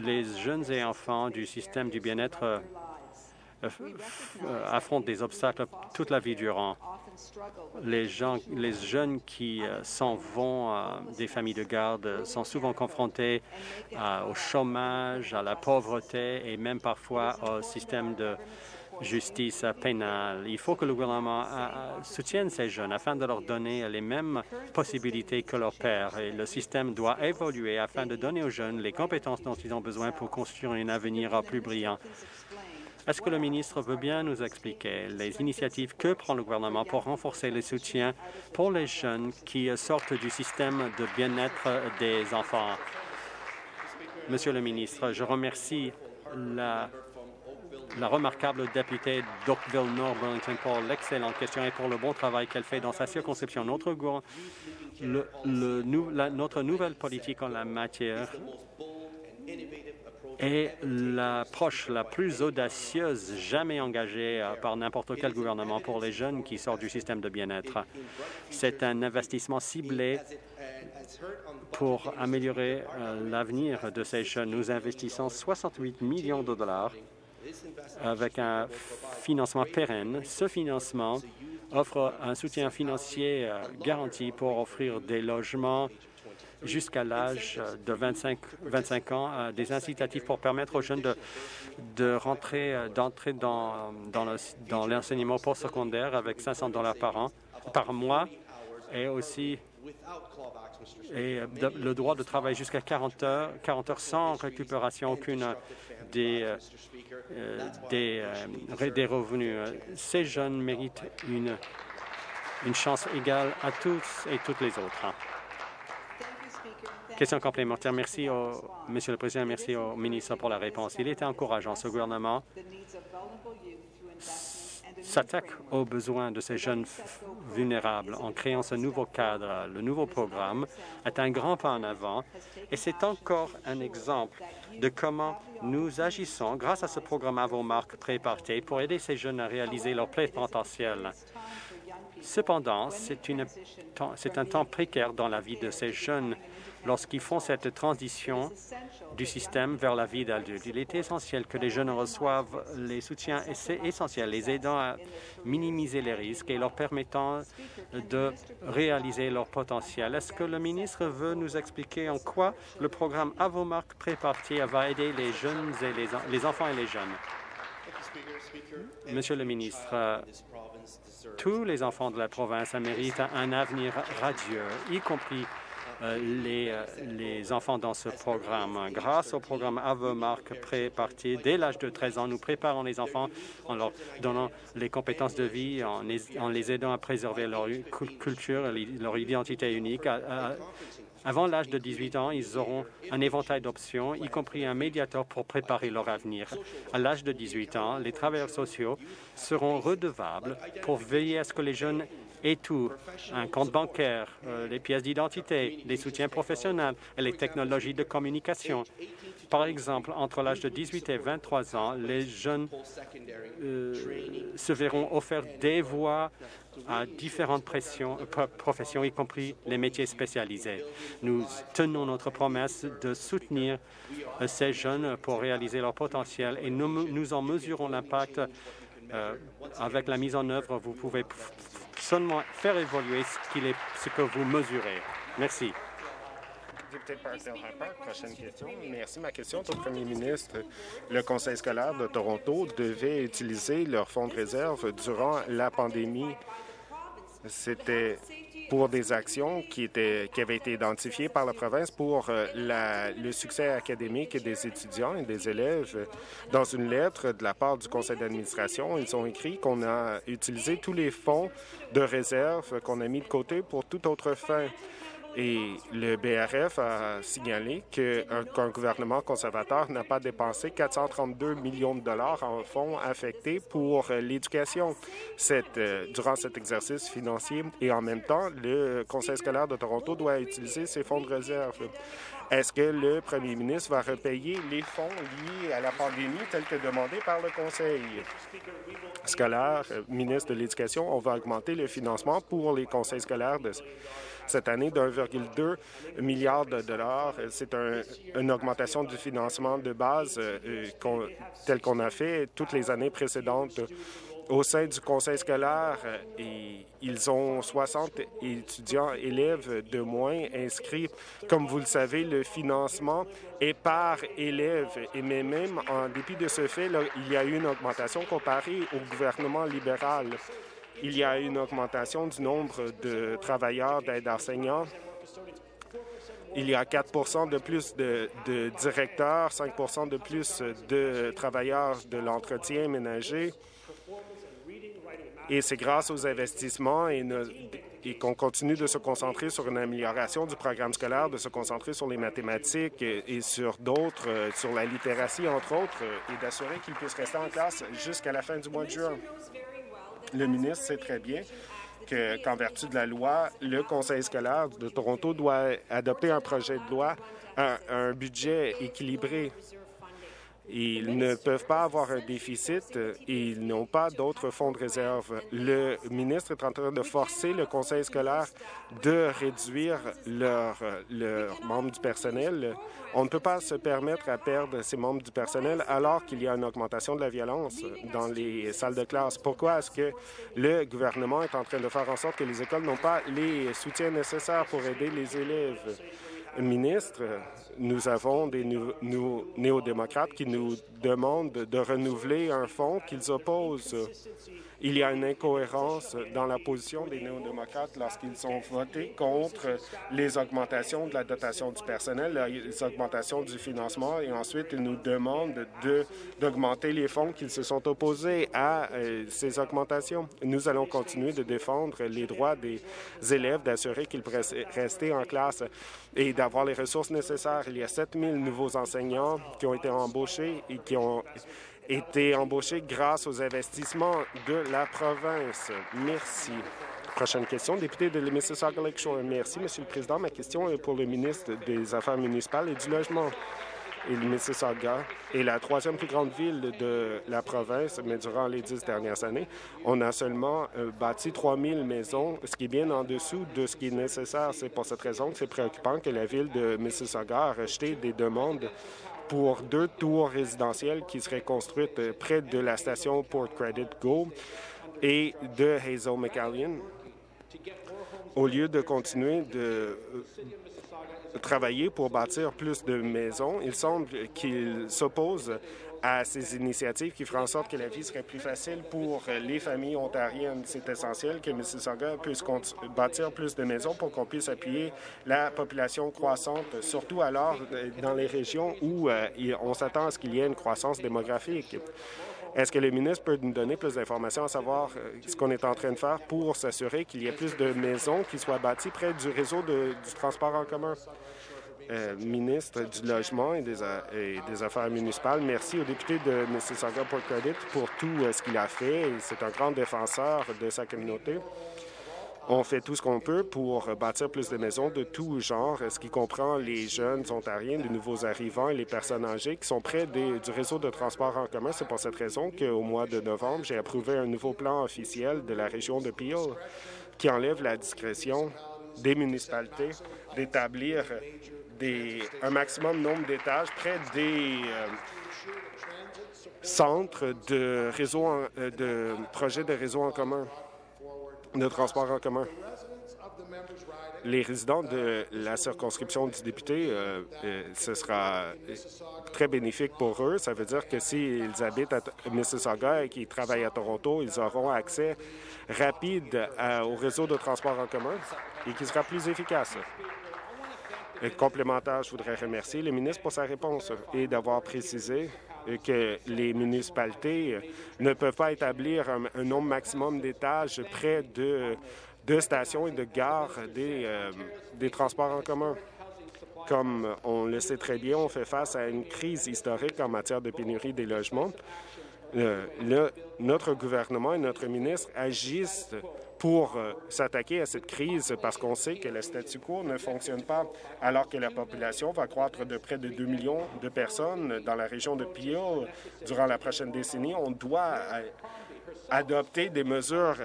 Les jeunes et enfants du système du bien-être euh, affrontent des obstacles toute la vie durant. Les jeunes qui s'en vont des familles de garde sont souvent confrontés au chômage, à la pauvreté et même parfois au système de justice pénale. Il faut que le gouvernement euh, euh, soutienne ces jeunes afin de leur donner les mêmes possibilités que leurs pères. Le système doit évoluer afin de donner aux jeunes les compétences dont ils ont besoin pour construire un avenir plus brillant. Est-ce que le ministre veut bien nous expliquer les initiatives que prend le gouvernement pour renforcer le soutien pour les jeunes qui sortent du système de bien-être des enfants? Monsieur le ministre, je remercie la la remarquable députée d'Oakville Nord Burlington pour l'excellente question et pour le bon travail qu'elle fait dans sa circonscription. Notre, le, notre nouvelle politique en la matière est l'approche la plus audacieuse jamais engagée euh, par n'importe quel gouvernement pour les jeunes qui sortent du système de bien-être. C'est un investissement ciblé pour améliorer euh, l'avenir de ces jeunes. Nous investissons 68 millions de dollars avec un financement pérenne. Ce financement offre un soutien financier euh, garanti pour offrir des logements jusqu'à l'âge de 25, 25 ans, euh, des incitatifs pour permettre aux jeunes de, rentrer, euh, d'entrer dans, l'enseignement postsecondaire avec 500 dollars par an, par mois, et aussi le droit de travailler jusqu'à 40 heures, 40 heures sans récupération aucune des, des, euh, des, revenus. Ces jeunes méritent une, une chance égale à tous et toutes les autres. Question complémentaire. Merci, au, Monsieur le Président. Merci au ministre pour la réponse. Il était encourageant, ce gouvernement, s'attaque aux besoins de ces jeunes vulnérables en créant ce nouveau cadre. Le nouveau programme est un grand pas en avant et c'est encore un exemple de comment nous agissons grâce à ce programme marques prépartées pour aider ces jeunes à réaliser leur plein potentiel. Cependant, c'est un temps précaire dans la vie de ces jeunes lorsqu'ils font cette transition du système vers la vie d'adulte. Il est essentiel que les jeunes reçoivent les soutiens et c'est essentiel, les aidant à minimiser les risques et leur permettant de réaliser leur potentiel. Est-ce que le ministre veut nous expliquer en quoi le programme marques préparties va aider les jeunes et les, les enfants et les jeunes? Monsieur le ministre, tous les enfants de la province méritent un avenir radieux, y compris les, euh, les, enfants dans ce programme. Grâce au programme Avemark pré-parti, dès l'âge de 13 ans, nous préparons les enfants en leur donnant les compétences de vie, en les, aidant à préserver leur culture, leur identité unique. Avant l'âge de 18 ans, ils auront un éventail d'options, y compris un médiateur pour préparer leur avenir. À l'âge de 18 ans, les travailleurs sociaux seront redevables pour veiller à ce que les jeunes et tout, un compte bancaire, euh, les pièces d'identité, les soutiens professionnels les technologies de communication. Par exemple, entre l'âge de 18 et 23 ans, les jeunes euh, se verront offrir des voies à différentes euh, professions, y compris les métiers spécialisés. Nous tenons notre promesse de soutenir ces jeunes pour réaliser leur potentiel et nous, nous en mesurons l'impact avec la mise en œuvre. Vous pouvez seulement faire évoluer ce, est, ce que vous mesurez. Merci. Député prochaine question. Merci. Ma question est au premier ministre. Le Conseil scolaire de Toronto devait utiliser leur fonds de réserve durant la pandémie. C'était pour des actions qui, étaient, qui avaient été identifiées par la province pour euh, le succès académique des étudiants et des élèves. Dans une lettre de la part du conseil d'administration, ils ont écrit qu'on a utilisé tous les fonds de réserve qu'on a mis de côté pour toute autre fin. Et le BRF a signalé qu'un gouvernement conservateur n'a pas dépensé 432 millions de dollars en fonds affectés pour l'éducation euh, durant cet exercice financier. Et en même temps, le Conseil scolaire de Toronto doit utiliser ses fonds de réserve. Est-ce que le premier ministre va repayer les fonds liés à la pandémie tels que demandé par le Conseil scolaire, euh, ministre de l'Éducation? On va augmenter le financement pour les conseils scolaires de cette année de 1,2 milliard de dollars. C'est une augmentation du financement de base euh, euh, tel qu'on a fait toutes les années précédentes au sein du conseil scolaire, et ils ont 60 étudiants, élèves de moins inscrits. Comme vous le savez, le financement est par élève. Et même en dépit de ce fait, il y a eu une augmentation comparée au gouvernement libéral. Il y a une augmentation du nombre de travailleurs d'aide enseignants. Il y a 4% de plus de, directeurs, 5% de plus de travailleurs de l'entretien ménager. Et c'est grâce aux investissements et, qu'on continue de se concentrer sur une amélioration du programme scolaire, de se concentrer sur les mathématiques et, sur d'autres, euh, sur la littératie, entre autres, euh, et d'assurer qu'ils puissent rester en classe jusqu'à la fin du mois de juin. Le ministre sait très bien qu'en vertu de la loi, le Conseil scolaire de Toronto doit adopter un projet de loi, un budget équilibré ils ne peuvent pas avoir un déficit ils n'ont pas d'autres fonds de réserve. Le ministre est en train de forcer le conseil scolaire de réduire leurs membres du personnel. On ne peut pas se permettre à perdre ces membres du personnel alors qu'il y a une augmentation de la violence dans les salles de classe. Pourquoi est-ce que le gouvernement est en train de faire en sorte que les écoles n'ont pas les soutiens nécessaires pour aider les élèves? Ministre, nous avons des néo-démocrates qui nous demandent de renouveler un fonds qu'ils opposent il y a une incohérence dans la position des néo-démocrates lorsqu'ils ont voté contre les augmentations de la dotation du personnel, les augmentations du financement, et ensuite ils nous demandent d'augmenter les fonds qu'ils se sont opposés à euh, ces augmentations. Nous allons continuer de défendre les droits des élèves, d'assurer qu'ils pourraient rester en classe et d'avoir les ressources nécessaires. Il y a 7 000 nouveaux enseignants qui ont été embauchés et qui ont été embauchés grâce aux investissements de la province. Merci. Prochaine question, député de Mississauga Lakeshore. Merci, Monsieur le Président. Ma question est pour le ministre des Affaires municipales et du Logement. Mississauga est la troisième plus grande ville de la province, mais durant les dix dernières années, on a seulement euh, bâti 3 000 maisons, ce qui est bien en dessous de ce qui est nécessaire. C'est pour cette raison que c'est préoccupant que la ville de Mississauga a rejeté des demandes pour deux tours résidentielles qui seraient construites près de la station Port Credit Go et de Hazel McAllen. Au lieu de continuer de euh, travailler pour bâtir plus de maisons, il semble qu'il s'oppose à ces initiatives qui feraient en sorte que la vie serait plus facile pour les familles ontariennes. C'est essentiel que Mississauga puisse bâtir plus de maisons pour qu'on puisse appuyer la population croissante, surtout alors euh, dans les régions où euh, on s'attend à ce qu'il y ait une croissance démographique. Est-ce que le ministre peut nous donner plus d'informations à savoir euh, ce qu'on est en train de faire pour s'assurer qu'il y ait plus de maisons qui soient bâties près du réseau du transport en commun? Euh, ministre du Logement et des, Affaires municipales. Merci au député de Mississauga Port Credit pour tout euh, ce qu'il a fait. C'est un grand défenseur de sa communauté. On fait tout ce qu'on peut pour bâtir plus de maisons de tout genre, ce qui comprend les jeunes ontariens, les nouveaux arrivants et les personnes âgées qui sont près du réseau de transport en commun. C'est pour cette raison qu'au mois de novembre, j'ai approuvé un nouveau plan officiel de la région de Peel qui enlève la discrétion des municipalités d'établir un maximum nombre d'étages près des euh, centres de réseau euh, de projets de réseau en commun, de transport en commun. Les résidents de la circonscription du député, euh, ce sera très bénéfique pour eux. Ça veut dire que s'ils habitent à Mississauga et qu'ils travaillent à Toronto, ils auront accès rapide au réseau de transport en commun et qui sera plus efficace complémentaire, je voudrais remercier le ministre pour sa réponse et d'avoir précisé que les municipalités ne peuvent pas établir un, nombre maximum d'étages près de, stations et de gares des, euh, des transports en commun. Comme on le sait très bien, on fait face à une crise historique en matière de pénurie des logements. Euh, notre gouvernement et notre ministre agissent pour euh, s'attaquer à cette crise parce qu'on sait que le statu quo ne fonctionne pas alors que la population va croître de près de 2 millions de personnes dans la région de Peel durant la prochaine décennie. On doit euh, adopter des mesures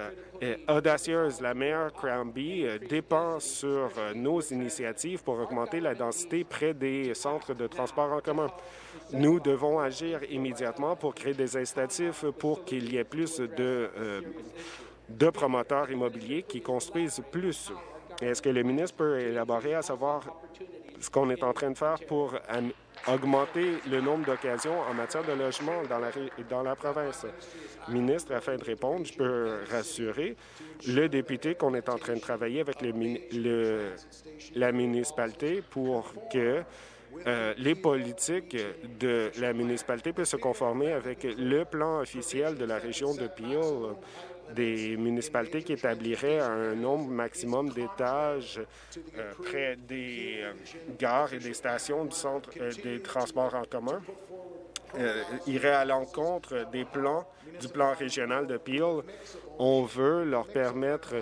euh, audacieuses. La maire euh, dépend sur nos initiatives pour augmenter la densité près des centres de transport en commun. Nous devons agir immédiatement pour créer des incitatifs pour qu'il y ait plus de, de promoteurs immobiliers qui construisent plus. Est-ce que le ministre peut élaborer à savoir ce qu'on est en train de faire pour augmenter le nombre d'occasions en matière de logement dans la, province? Ministre, afin de répondre, je peux rassurer le député qu'on est en train de travailler avec la municipalité pour que euh, les politiques de la municipalité puissent se conformer avec le plan officiel de la région de Peel des municipalités qui établiraient un nombre maximum d'étages euh, près des euh, gares et des stations du centre euh, des transports en commun irait à l'encontre des plans du plan régional de Peel. On veut leur permettre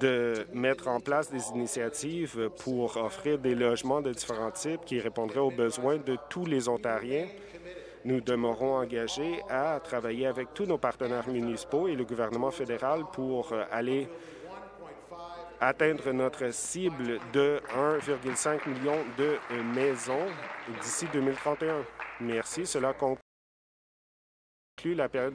de mettre en place des initiatives pour offrir des logements de différents types qui répondraient aux besoins de tous les Ontariens nous demeurons engagés à travailler avec tous nos partenaires municipaux et le gouvernement fédéral pour euh, aller atteindre notre cible de 1,5 million de euh, maisons d'ici 2031. Merci. Cela conclut la période